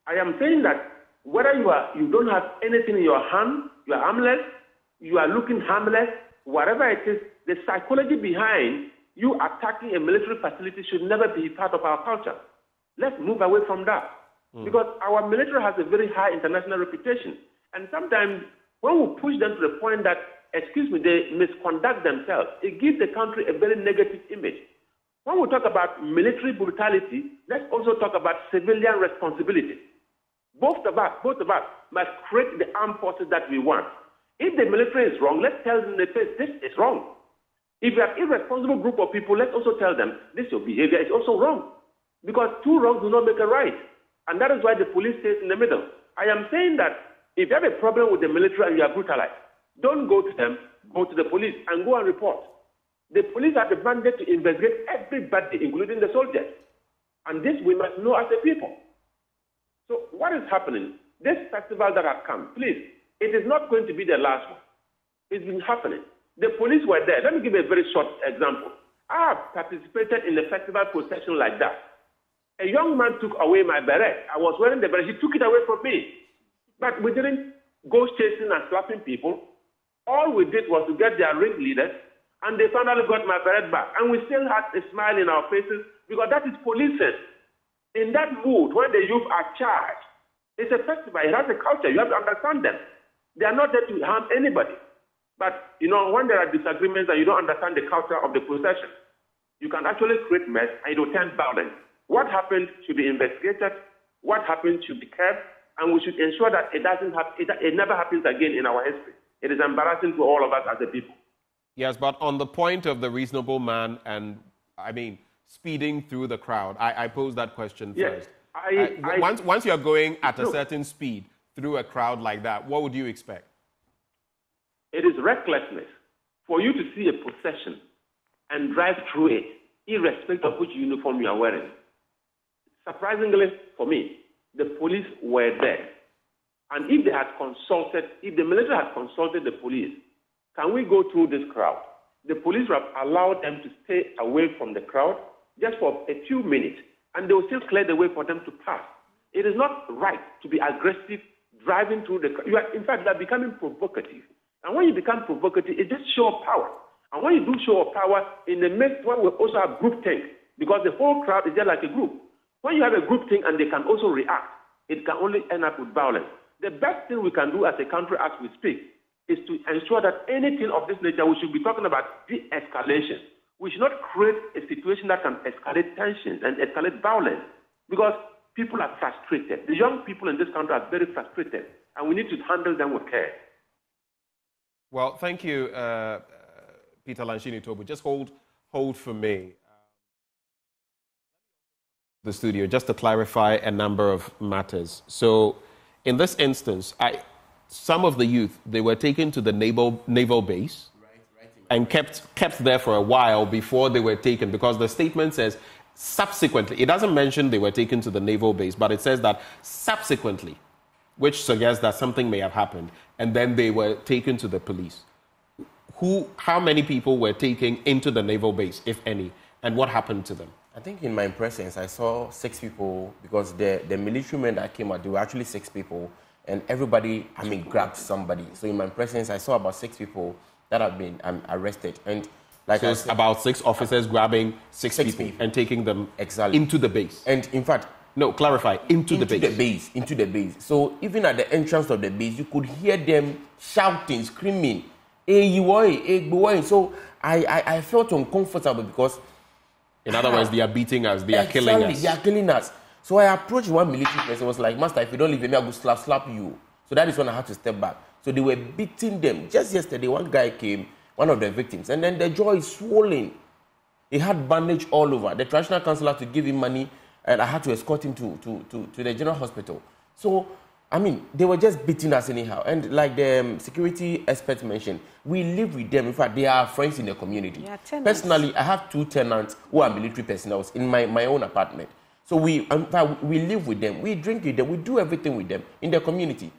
I am saying that whether you are you don't have anything in your hand, you are armless, you are looking harmless, whatever it is, the psychology behind you attacking a military facility should never be part of our culture. Let's move away from that. Mm. Because our military has a very high international reputation. And sometimes when we push them to the point that, excuse me, they misconduct themselves, it gives the country a very negative image. When we talk about military brutality, let's also talk about civilian responsibility. Both of us, both of us must create the armed forces that we want. If the military is wrong, let's tell them in the face, this is wrong. If you have irresponsible group of people, let's also tell them this your behavior is also wrong. Because two wrongs do not make a right. And that is why the police stays in the middle. I am saying that if you have a problem with the military and you are brutalized, don't go to them, go to the police and go and report. The police have the mandate to investigate everybody, including the soldiers. And this we must know as a people. So what is happening? This festival that has come, please, it is not going to be the last one. It's been happening. The police were there. Let me give a very short example. I have participated in a festival procession like that. A young man took away my beret. I was wearing the beret. He took it away from me. But we didn't go chasing and slapping people. All we did was to get their ringleaders, and they finally got my beret back. And we still had a smile in our faces because that is policing. In that mood, when the youth are charged, it's a festival. It has a culture. You have to understand them. They are not there to harm anybody. But, you know, when there are disagreements and you don't understand the culture of the procession, you can actually create mess and it will turn violent. What happened should be investigated. What happened should be kept. And we should ensure that it doesn't happen, it, it never happens again in our history. It is embarrassing to all of us as a people. Yes, but on the point of the reasonable man and, I mean, speeding through the crowd, I, I pose that question yes, first. I, uh, I, once, once you're going at a certain speed, through a crowd like that, what would you expect? It is recklessness for you to see a procession and drive through it irrespective of which uniform you are wearing. Surprisingly for me, the police were there. And if they had consulted, if the military had consulted the police, can we go through this crowd? The police have allowed them to stay away from the crowd just for a few minutes, and they will still clear the way for them to pass. It is not right to be aggressive driving through the crowd. You are, in fact, you are becoming provocative. And when you become provocative, it just shows power. And when you do show power, in the midst, one will also have group think, because the whole crowd is there like a group. When you have a group think and they can also react, it can only end up with violence. The best thing we can do as a country as we speak is to ensure that anything of this nature, we should be talking about de escalation. We should not create a situation that can escalate tensions and escalate violence because people are frustrated. The young people in this country are very frustrated, and we need to handle them with care. Well, thank you, uh, Peter Lanchene Toobu. Just hold, hold for me. The studio, just to clarify a number of matters. So, in this instance, I, some of the youth they were taken to the naval naval base and kept kept there for a while before they were taken because the statement says subsequently it doesn't mention they were taken to the naval base but it says that subsequently which suggests that something may have happened and then they were taken to the police who how many people were taken into the naval base if any and what happened to them I think in my presence, I saw six people because the, the military men that came out, there were actually six people, and everybody, I mean, grabbed somebody. So in my presence, I saw about six people that have been um, arrested. And like so said, about six officers grabbing six, six people, people, and taking them exactly. into the base. And in fact, no, clarify into, into the base. the base. Into the base. So even at the entrance of the base, you could hear them shouting, screaming, "Hey, you hey, boy!" So I, I, I felt uncomfortable because in other words, they are beating us, they are killing us. They are killing us. So I approached one military person, was like, Master, if you don't leave me, I will slap, slap you. So that is when I had to step back. So they were beating them. Just yesterday, one guy came, one of the victims, and then the jaw is swollen. He had bandage all over. The traditional council had to give him money, and I had to escort him to, to, to, to the general hospital. So I mean, they were just beating us anyhow. And like the um, security experts mentioned, we live with them. In fact, they are friends in the community. Yeah, Personally, I have two tenants who are military personnel in my, my own apartment. So we, in fact, we live with them. We drink with them. We do everything with them in the community.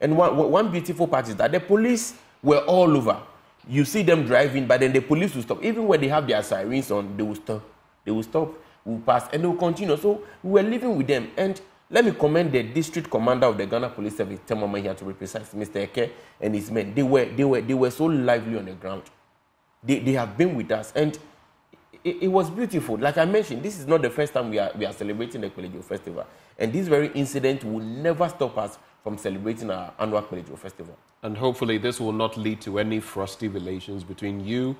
And one, one beautiful part is that the police were all over. You see them driving, but then the police will stop. Even when they have their sirens on, they will stop. They will stop, will pass, and they will continue. So we were living with them. And let me commend the district commander of the Ghana Police Service, Temama here to be precise, Mr. Eke and his men. They were, they were, they were so lively on the ground. They, they have been with us. And it, it, was beautiful. Like I mentioned, this is not the first time we are, we are celebrating the Kwalejo Festival. And this very incident will never stop us from celebrating our annual Kwalejo Festival. And hopefully, this will not lead to any frosty relations between you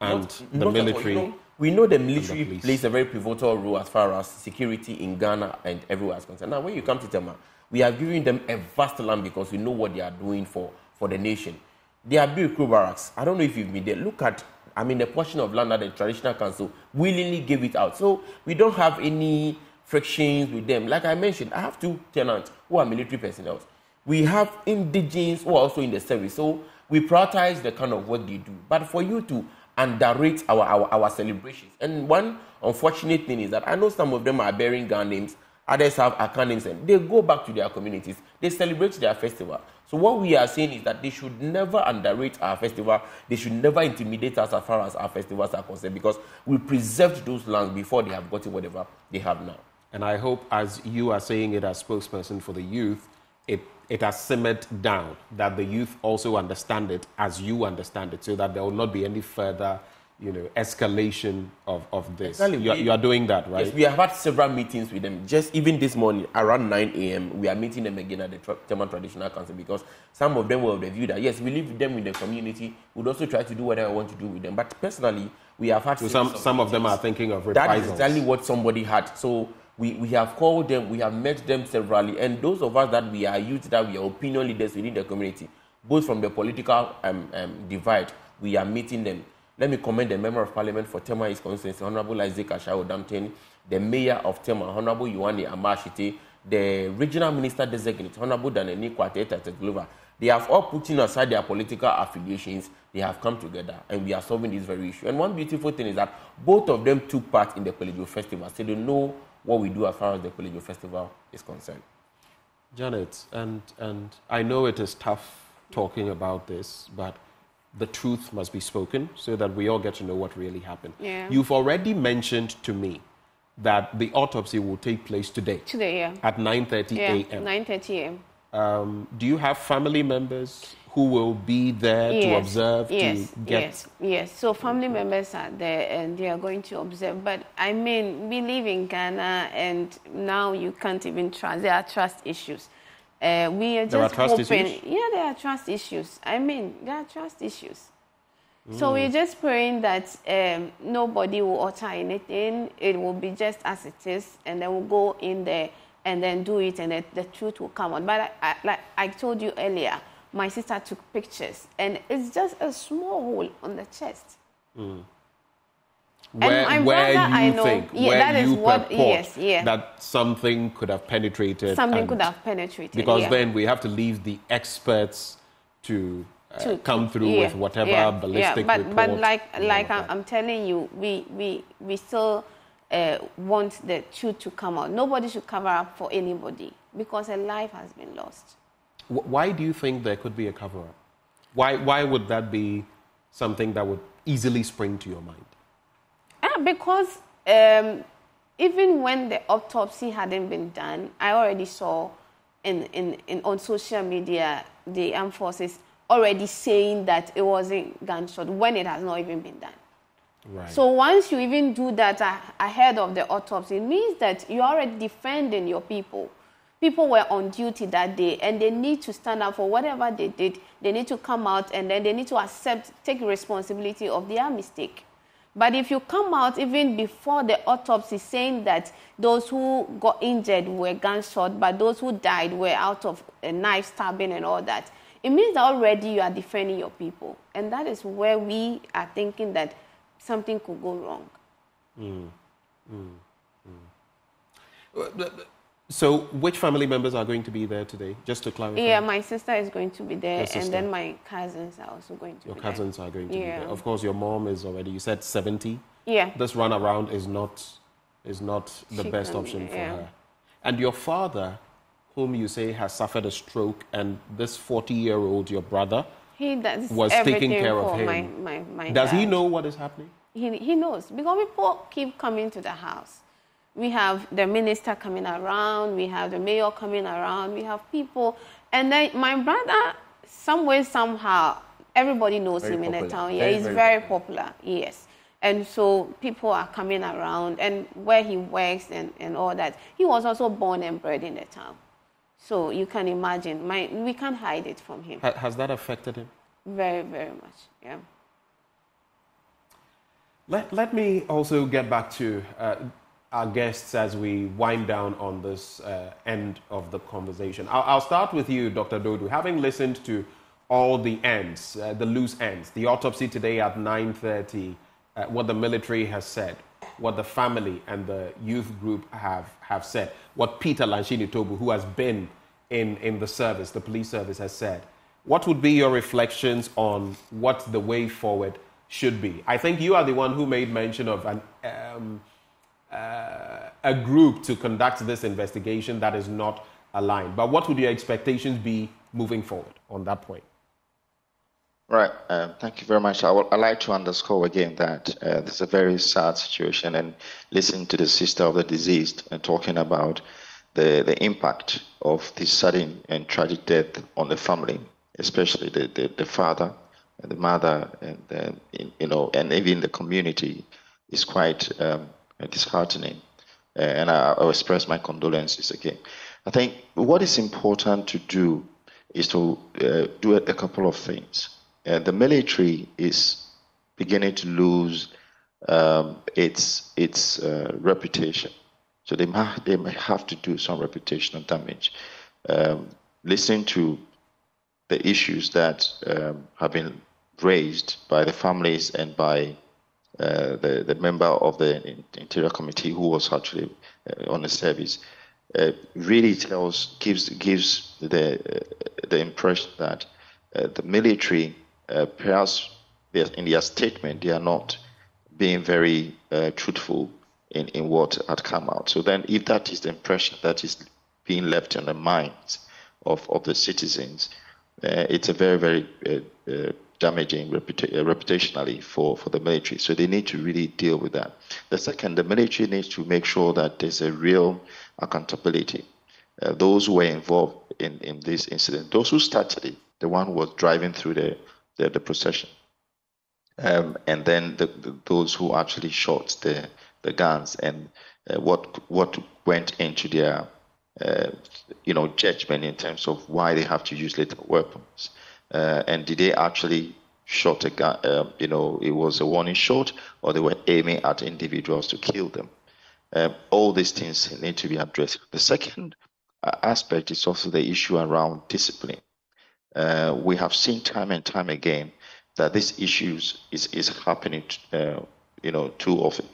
and not, the not military. You know, we know the military the plays a very pivotal role as far as security in Ghana and everywhere is concerned. Now, when you come to Tema, we are giving them a vast land because we know what they are doing for, for the nation. They are built barracks. I don't know if you've been there. Look at, I mean, the portion of land that the traditional council willingly gave it out. So we don't have any frictions with them. Like I mentioned, I have two tenants who are military personnel. We have indigenes who are also in the service. So we prioritize the kind of work they do. But for you to underrate our, our, our celebrations. And one unfortunate thing is that I know some of them are bearing gun names, others have Akan names, and they go back to their communities. They celebrate their festival. So what we are saying is that they should never underrate our festival. They should never intimidate us as far as our festivals are concerned because we preserved those lands before they have gotten whatever they have now. And I hope, as you are saying it as spokesperson for the youth, it it has simmered down, that the youth also understand it as you understand it, so that there will not be any further you know, escalation of, of this. Exactly. You, are, you are doing that, right? Yes, we have had several meetings with them. Just even this morning, around 9 a.m., we are meeting them again at the Tema Traditional Council because some of them were of the view that, yes, we live with them in the community. We'd also try to do whatever I want to do with them. But personally, we have had so some, some of them are thinking of reprisals. That is exactly what somebody had. So we, we have called them, we have met them severally, and those of us that we are youth, that we are opinion leaders within the community, both from the political um, um, divide, we are meeting them. Let me commend the Member of Parliament for Tema East Constituency, Honorable Isaac Ashai Odamtten, the Mayor of Tema, Honorable Yohane Amarh Ashitey, the Regional Minister Designate, Honorable Daniel Nii Kwartei Titus-Glover, They have all putting aside their political affiliations. They have come together and we are solving this very issue. And one beautiful thing is that both of them took part in the Kwalejo Festival, so they know what we do as far as the Kwalejo Festival is concerned. Janet, and, and I know it is tough talking about this, but the truth must be spoken so that we all get to know what really happened. Yeah. You've already mentioned to me that the autopsy will take place today. Today, yeah. At 9.30 a.m. yeah, 9.30 a.m. Um, do you have family members who will be there yes. to observe, yes. to get... Yes, yes. So family members are there and they are going to observe. But I mean, we live in Ghana and now you can't even trust. There are trust issues. Uh, we are just there are trust hoping. Issues? Yeah, there are trust issues. I mean, there are trust issues. So we're just praying that um, nobody will utter anything. It will be just as it is, and then we'll go in there and then do it, and the, the truth will come out. But I, I, like I told you earlier, my sister took pictures, and it's just a small hole on the chest. Where, my where brother, you I know- think, yeah, where that is you what- yes, yeah. that something could have penetrated. Something and- could have penetrated. Because yeah. then we have to leave the experts to, uh, to- come through yeah, with whatever yeah, ballistic yeah. but, report. But like like I'm. I'm telling you, we we we still uh, want the truth to come out. Nobody should cover up for anybody because a life has been lost. Why do you think there could be a cover up? Why, why would that be something that would easily spring to your mind? Ah, because um, even when the autopsy hadn't been done, I already saw in, in, in on social media the armed forces already saying that it wasn't gunshot when it has not even been done. Right. So once you even do that ahead of the autopsy, it means that you're already defending your people. People were on duty that day and they need to stand up for whatever they did. They need to come out and then they need to accept, take responsibility of their mistake. But if you come out even before the autopsy saying that those who got injured were gunshot, but those who died were out of a knife stabbing and all that, it means that already you are defending your people. And that is where we are thinking that something could go wrong. Mm, mm, mm. So, which family members are going to be there today? Just to clarify. Yeah, my sister is going to be there, and then my cousins are also going to be. Your cousins are going to Yeah. be there. Of course, your mom is already. You said seventy. there. Yeah. This runaround is not is not the She best option for yeah. her. And your father, whom you say has suffered a stroke, and this forty-year-old, your brother, He does was taking everything care of for him. My, my, my does he know what is happening? He, he knows because people keep coming to the house. We have the minister coming around, we have the mayor coming around, we have people. And then my brother, some way, somehow, everybody knows Very him in the town. Yeah, Very, he's very very, popular. yes. And so people are coming around, and where he works and, and all that. He was also born and bred in the town. So you can imagine, my, we can't hide it from him. Has that affected him? Very, very much. Yeah. Let, let me also get back to uh, our guests as we wind down on this uh, end of the conversation. I'll, I'll start with you, Dr. Dodu. Having listened to all the ends, uh, the loose ends, the autopsy today at 9.30, uh, what the military has said, what the family and the youth group have, have said, what Peter Lanchene Toobu, who has been in, in the service, the police service, has said. What would be your reflections on what the way forward should be? I think you are the one who made mention of an, um, uh, a group to conduct this investigation that is not aligned. But what would your expectations be moving forward on that point? Right. Um, thank you very much. I would like to underscore again that uh, this is a very sad situation and listening to the sister of the deceased and talking about the, the impact of this sudden and tragic death on the family, especially the, the, the father and the mother and the, you know and even the community is quite um, disheartening. Uh, and I, I express my condolences again. I think what is important to do is to uh, do a, a couple of things. Uh, the military is beginning to lose um, its its uh, reputation, so they might they may have to do some reputational damage. Um, listening to the issues that um, have been raised by the families and by uh, the the member of the interior committee who was actually uh, on the service, uh, really tells gives gives the the impression that the military uh, perhaps in their statement they are not being very uh, truthful in, in what had come out. So then, if that is the impression that is being left in the minds of, of the citizens, uh, it's a very very damaging reputa- reputationally for, for the military. So they need to really deal with that. The second, the military needs to make sure that there's a real accountability. Uh, those who were involved in, in this incident, those who started it, the one who was driving through the, the, the procession, um, and then the, the, those who actually shot the, the guns and uh, what what went into their uh, you know judgment in terms of why they have to use lethal weapons. Uh, and did they actually shot a gun? Uh, you know, it was a warning shot, or they were aiming at individuals to kill them. Um, all these things need to be addressed. The second uh, aspect is also the issue around discipline. Uh, we have seen time and time again that this issues is is happening, uh, you know, too often,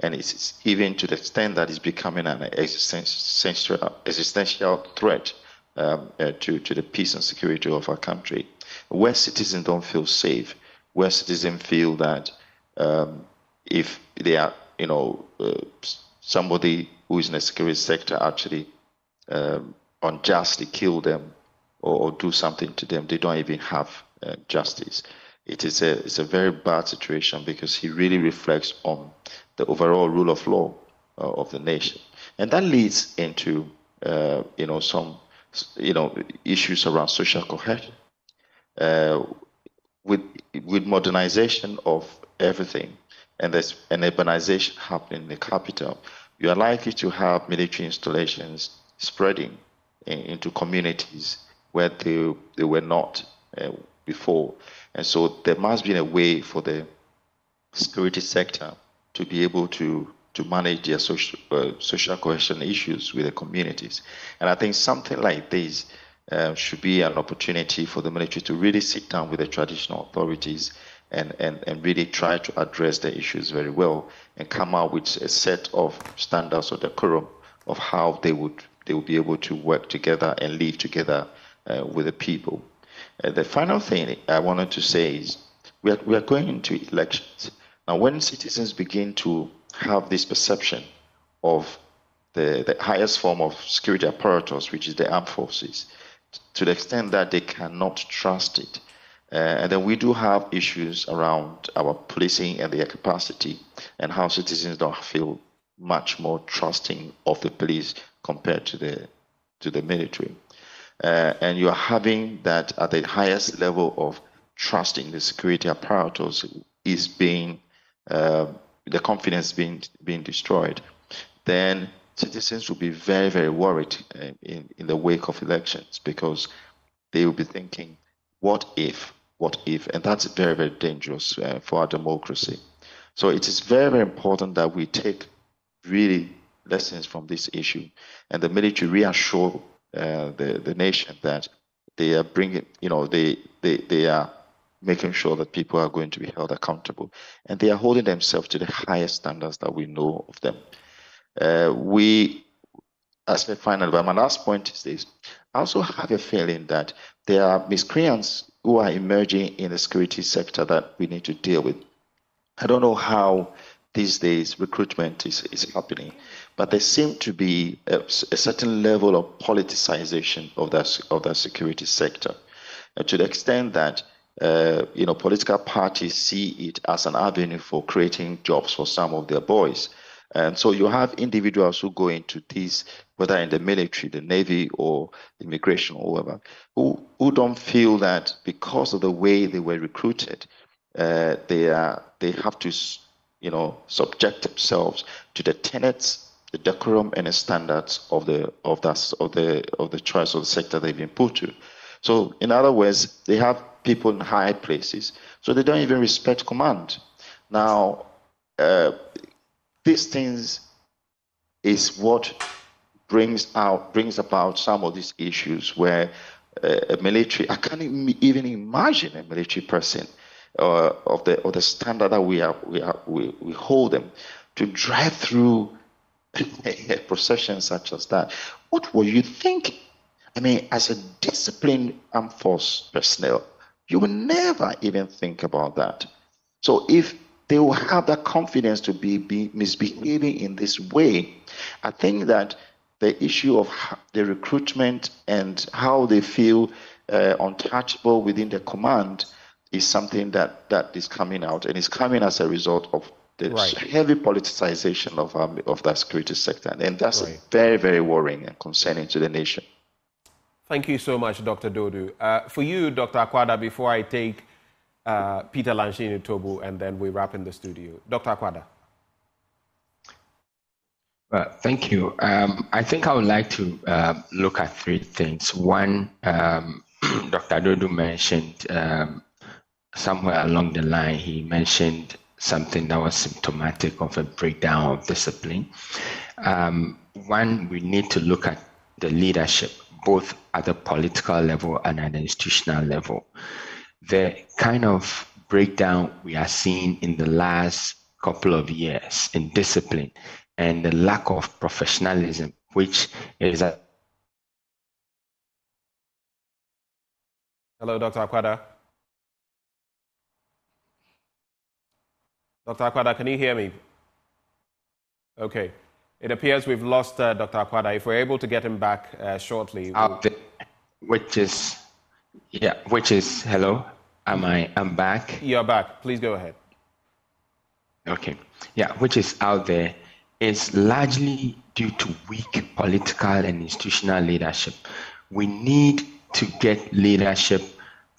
and it's, it's, even to the extent that it's becoming an existential existential threat um, uh, to to the peace and security of our country. Where citizens don't feel safe, where citizens feel that um, if they are, you know, uh, somebody who is in the security sector actually um, unjustly kill them or, or, do something to them, they don't even have uh, justice. It is a it's a very bad situation because he really reflects on the overall rule of law uh, of the nation, and that leads into uh, you know some you know issues around social cohesion uh, with with modernization of everything. And there's an urbanization happening in the capital, you are likely to have military installations spreading in, into communities where they, they were not uh, before. And so there must be a way for the security sector to be able to to manage their social uh, social cohesion issues with the communities. And I think something like this uh, should be an opportunity for the military to really sit down with the traditional authorities and, and, and really try to address the issues very well and come out with a set of standards or decorum of how they would they would be able to work together and live together with the people. Uh, the final thing I wanted to say is we are, we are going into elections. Now, when citizens begin to have this perception of the, the highest form of security apparatus, which is the armed forces, to the extent that they cannot trust it. Uh, and then we do have issues around our policing and their capacity and how citizens don't feel much more trusting of the police compared to the to the military. Uh, and you are having that at the highest level of trusting the security apparatus is being uh, the confidence being being destroyed. Then citizens will be very, very worried uh, in, in the wake of elections because they will be thinking, what if, what if? And that's very, very dangerous uh, for our democracy. So it is very, very important that we take really lessons from this issue and the military reassure the, the nation that they are bringing, you know, they, they, they are making sure that people are going to be held accountable and they are holding themselves to the highest standards that we know of them. Uh, we, as a final, but my last point is this. I also have a feeling that there are miscreants who are emerging in the security sector that we need to deal with. I don't know how these days recruitment is, is happening, but there seems to be a, a, certain level of politicization of that of the security sector, uh, to the extent that uh, you know political parties see it as an avenue for creating jobs for some of their boys. And so you have individuals who go into these, whether in the military, the navy, or immigration, or whatever, who, who don't feel that because of the way they were recruited, uh, they are they have to, you know, subject themselves to the tenets, the decorum, and the standards of the of that of the of the choice of the sector they've been put to. So, in other words, they have people in high places, so they don't even respect command. Now, uh, these things is what brings out brings about some of these issues where uh, a military I can't even imagine a military person uh, of the of the standard that we are we are we, we hold them to drive through a procession such as that, what were you thinking? I mean, as a disciplined armed force personnel, you will never even think about that. So if they will have that confidence to be, be misbehaving in this way, I think that the issue of the recruitment and how they feel uh, untouchable within the command is something that, that is coming out and is coming as a result of the right. heavy politicization of um, of that security sector, and that's right. very very worrying and concerning to the nation. Thank you so much, Dr. Dodu. Uh, for you, Dr. Akwada, before I take uh, Peter Lanchene Toobu and then we wrap in the studio, Dr. Akwada. Well, thank you. Um, I think I would like to uh, look at three things. One, um, Dr. Dodu mentioned um, somewhere along the line, he mentioned something that was symptomatic of a breakdown of discipline. Um, one, we need to look at the leadership, both at the political level and at the institutional level. The kind of breakdown we are seeing in the last couple of years in discipline and the lack of professionalism, which is a Hello, Dr. Akwada. Dr. Akwada, can you hear me? Okay. It appears we've lost uh, Dr. Akwada. If we're able to get him back uh, shortly. Out we'll... which is, yeah, which is, hello, am I, I'm back? You're back. Please go ahead. Okay. Yeah, which is out there is largely due to weak political and institutional leadership. We need to get leadership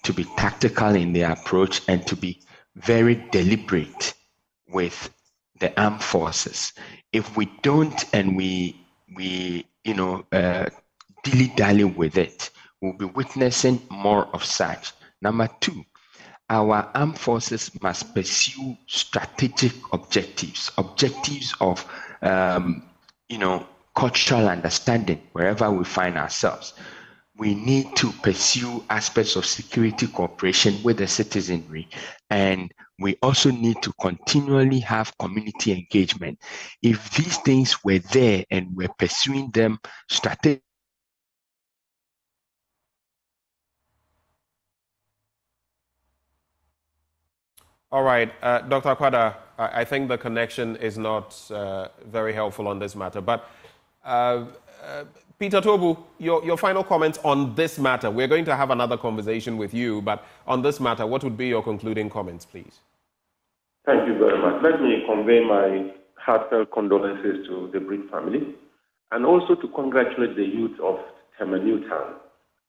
to be tactical in their approach and to be very deliberate with the armed forces. If we don't and we we you know uh, dilly dally with it, we'll be witnessing more of such. Number two, our armed forces must pursue strategic objectives, objectives of um, you know cultural understanding wherever we find ourselves we need to pursue aspects of security cooperation with the citizenry and we also need to continually have community engagement if these things were there and we're pursuing them strategically All right, uh, Dr. Akwada, I think the connection is not uh, very helpful on this matter. But uh, uh Peter Toobu, your, your final comments on this matter. We're going to have another conversation with you, but on this matter, what would be your concluding comments, please? Thank you very much. Let me convey my heartfelt condolences to the Breed family and also to congratulate the youth of Tema Newtown.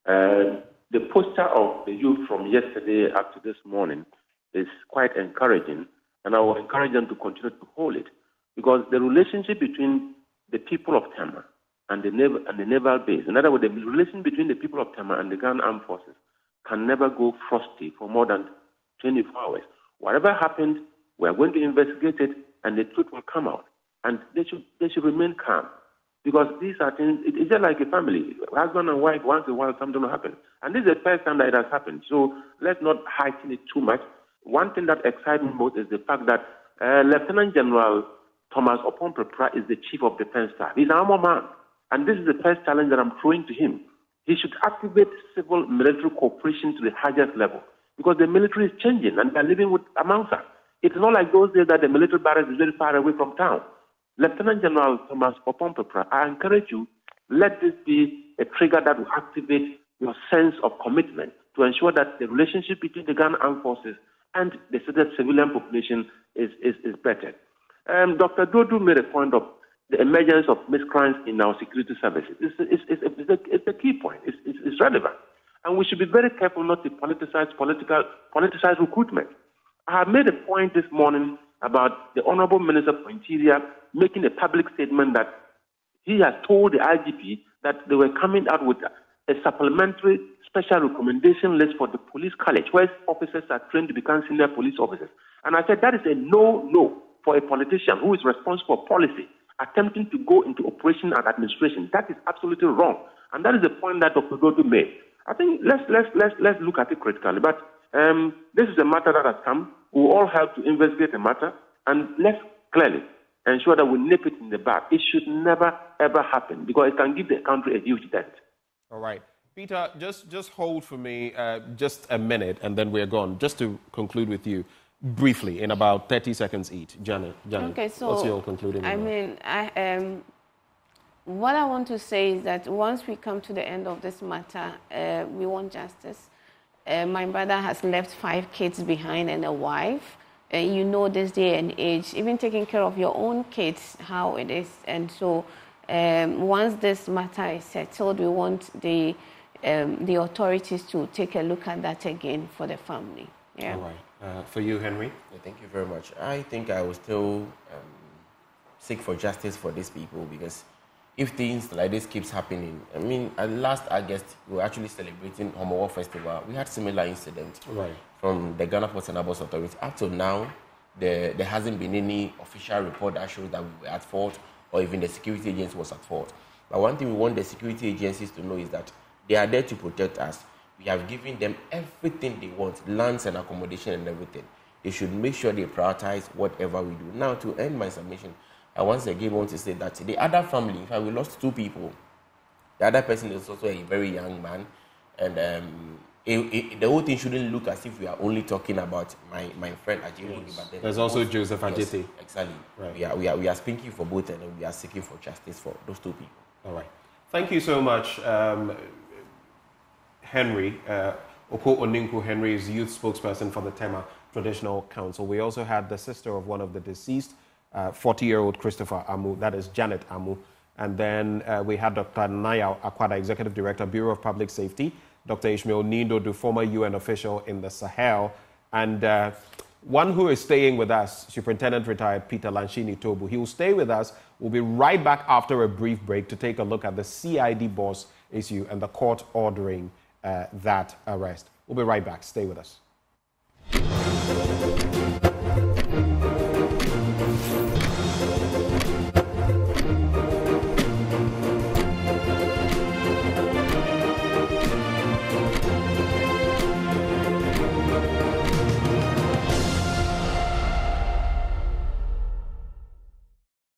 Uh, the poster of the youth from yesterday up to this morning is quite encouraging, and I will encourage them to continue to hold it because the relationship between the people of Tema and the, naval, and the naval base. In other words, the relation between the people of Tema and the Ghana Armed Forces can never go frosty for more than 24 hours. Whatever happened, we are going to investigate it, and the truth will come out. And they should they should remain calm, because these are things. it's just like a family, husband and wife. Once in a while, something will happen, and this is the first time that it has happened. So let's not heighten it too much. One thing that excites me most is the fact that uh, Lieutenant General Thomas Oppong-Peprah is the chief of defense staff. He's an armor man. And this is the first challenge that I'm throwing to him. He should activate civil military cooperation to the highest level because the military is changing and they're living with amongst us. It's not like those days that the military barracks is very far away from town. Lieutenant General Thomas Oppong-Peprah, I encourage you, let this be a trigger that will activate your sense of commitment to ensure that the relationship between the Ghana Armed Forces and the civilian population is, is, is better. Um, Dr. Dodu made a point of the emergence of miscreants in our security services. is, it's, it's, it's, a, it's a, key point. It's, it's, relevant. And we should be very careful not to politicize, political, politicize recruitment. I have made a point this morning about the Honorable Minister for Interior making a public statement that he has told the IGP that they were coming out with a supplementary special recommendation list for the police college where officers are trained to become senior police officers. And I said that is a no-no for a politician who is responsible for policy attempting to go into operation and administration. That is absolutely wrong. And that is the point that Dr. Dodu made. I think let's, let's, let's, let's look at it critically. But um, this is a matter that has come. We all have to investigate the matter. And let's clearly, ensure that we nip it in the bud. It should never, ever happen because it can give the country a huge debt. All right. Peter, just, just hold for me uh, just a minute and then we're gone. Just to conclude with you briefly in about 30 seconds each. Janet, Janet okay, so what's your concluding? I mean, I, um, what I want to say is that once we come to the end of this matter, uh, we want justice. Uh, my brother has left five kids behind and a wife. Uh, you know, this day and age, even taking care of your own kids, how it is. And so, um, once this matter is settled, we want the um, the authorities to take a look at that again for the family. Yeah. All right. Uh, for you, Henry? Yeah, thank you very much. I think I will still um, seek for justice for these people because if things like this keeps happening, I mean, at last August, we were actually celebrating Homowo Festival. We had similar incidents right. from the Ghana Ports and Harbors Authority. Up to now, there, there hasn't been any official report that shows that we were at fault or even the security agency was at fault. But one thing we want the security agencies to know is that they are there to protect us. We have given them everything they want, lands and accommodation and everything. They should make sure they prioritize whatever we do. Now, to end my submission, I once again want to say that the other family, in fact, we lost two people. The other person is also a very young man. And um, it, it, the whole thing shouldn't look as if we are only talking about my, my friend Ajay yes. but There's also Joseph Adjetey. Yes, exactly. Right. We, are, we, are, we are speaking for both and we are seeking for justice for those two people. All right. Thank you so much. Um, Henry, uh, Oko Oninku Henry is youth spokesperson for the Tema Traditional Council. We also had the sister of one of the deceased, 40 uh, year old Christopher Amu, that is Janet Amu. And then uh, we had Dr. Nana Yaw Akwada, Executive Director, Bureau of Public Safety, Dr. Ishmael Nindo, the former UN official in the Sahel, and uh, one who is staying with us, Superintendent retired Peter Lanchene Toobu. He will stay with us. We'll be right back after a brief break to take a look at the CID boss issue and the court ordering Uh, that arrest. We'll be right back. Stay with us.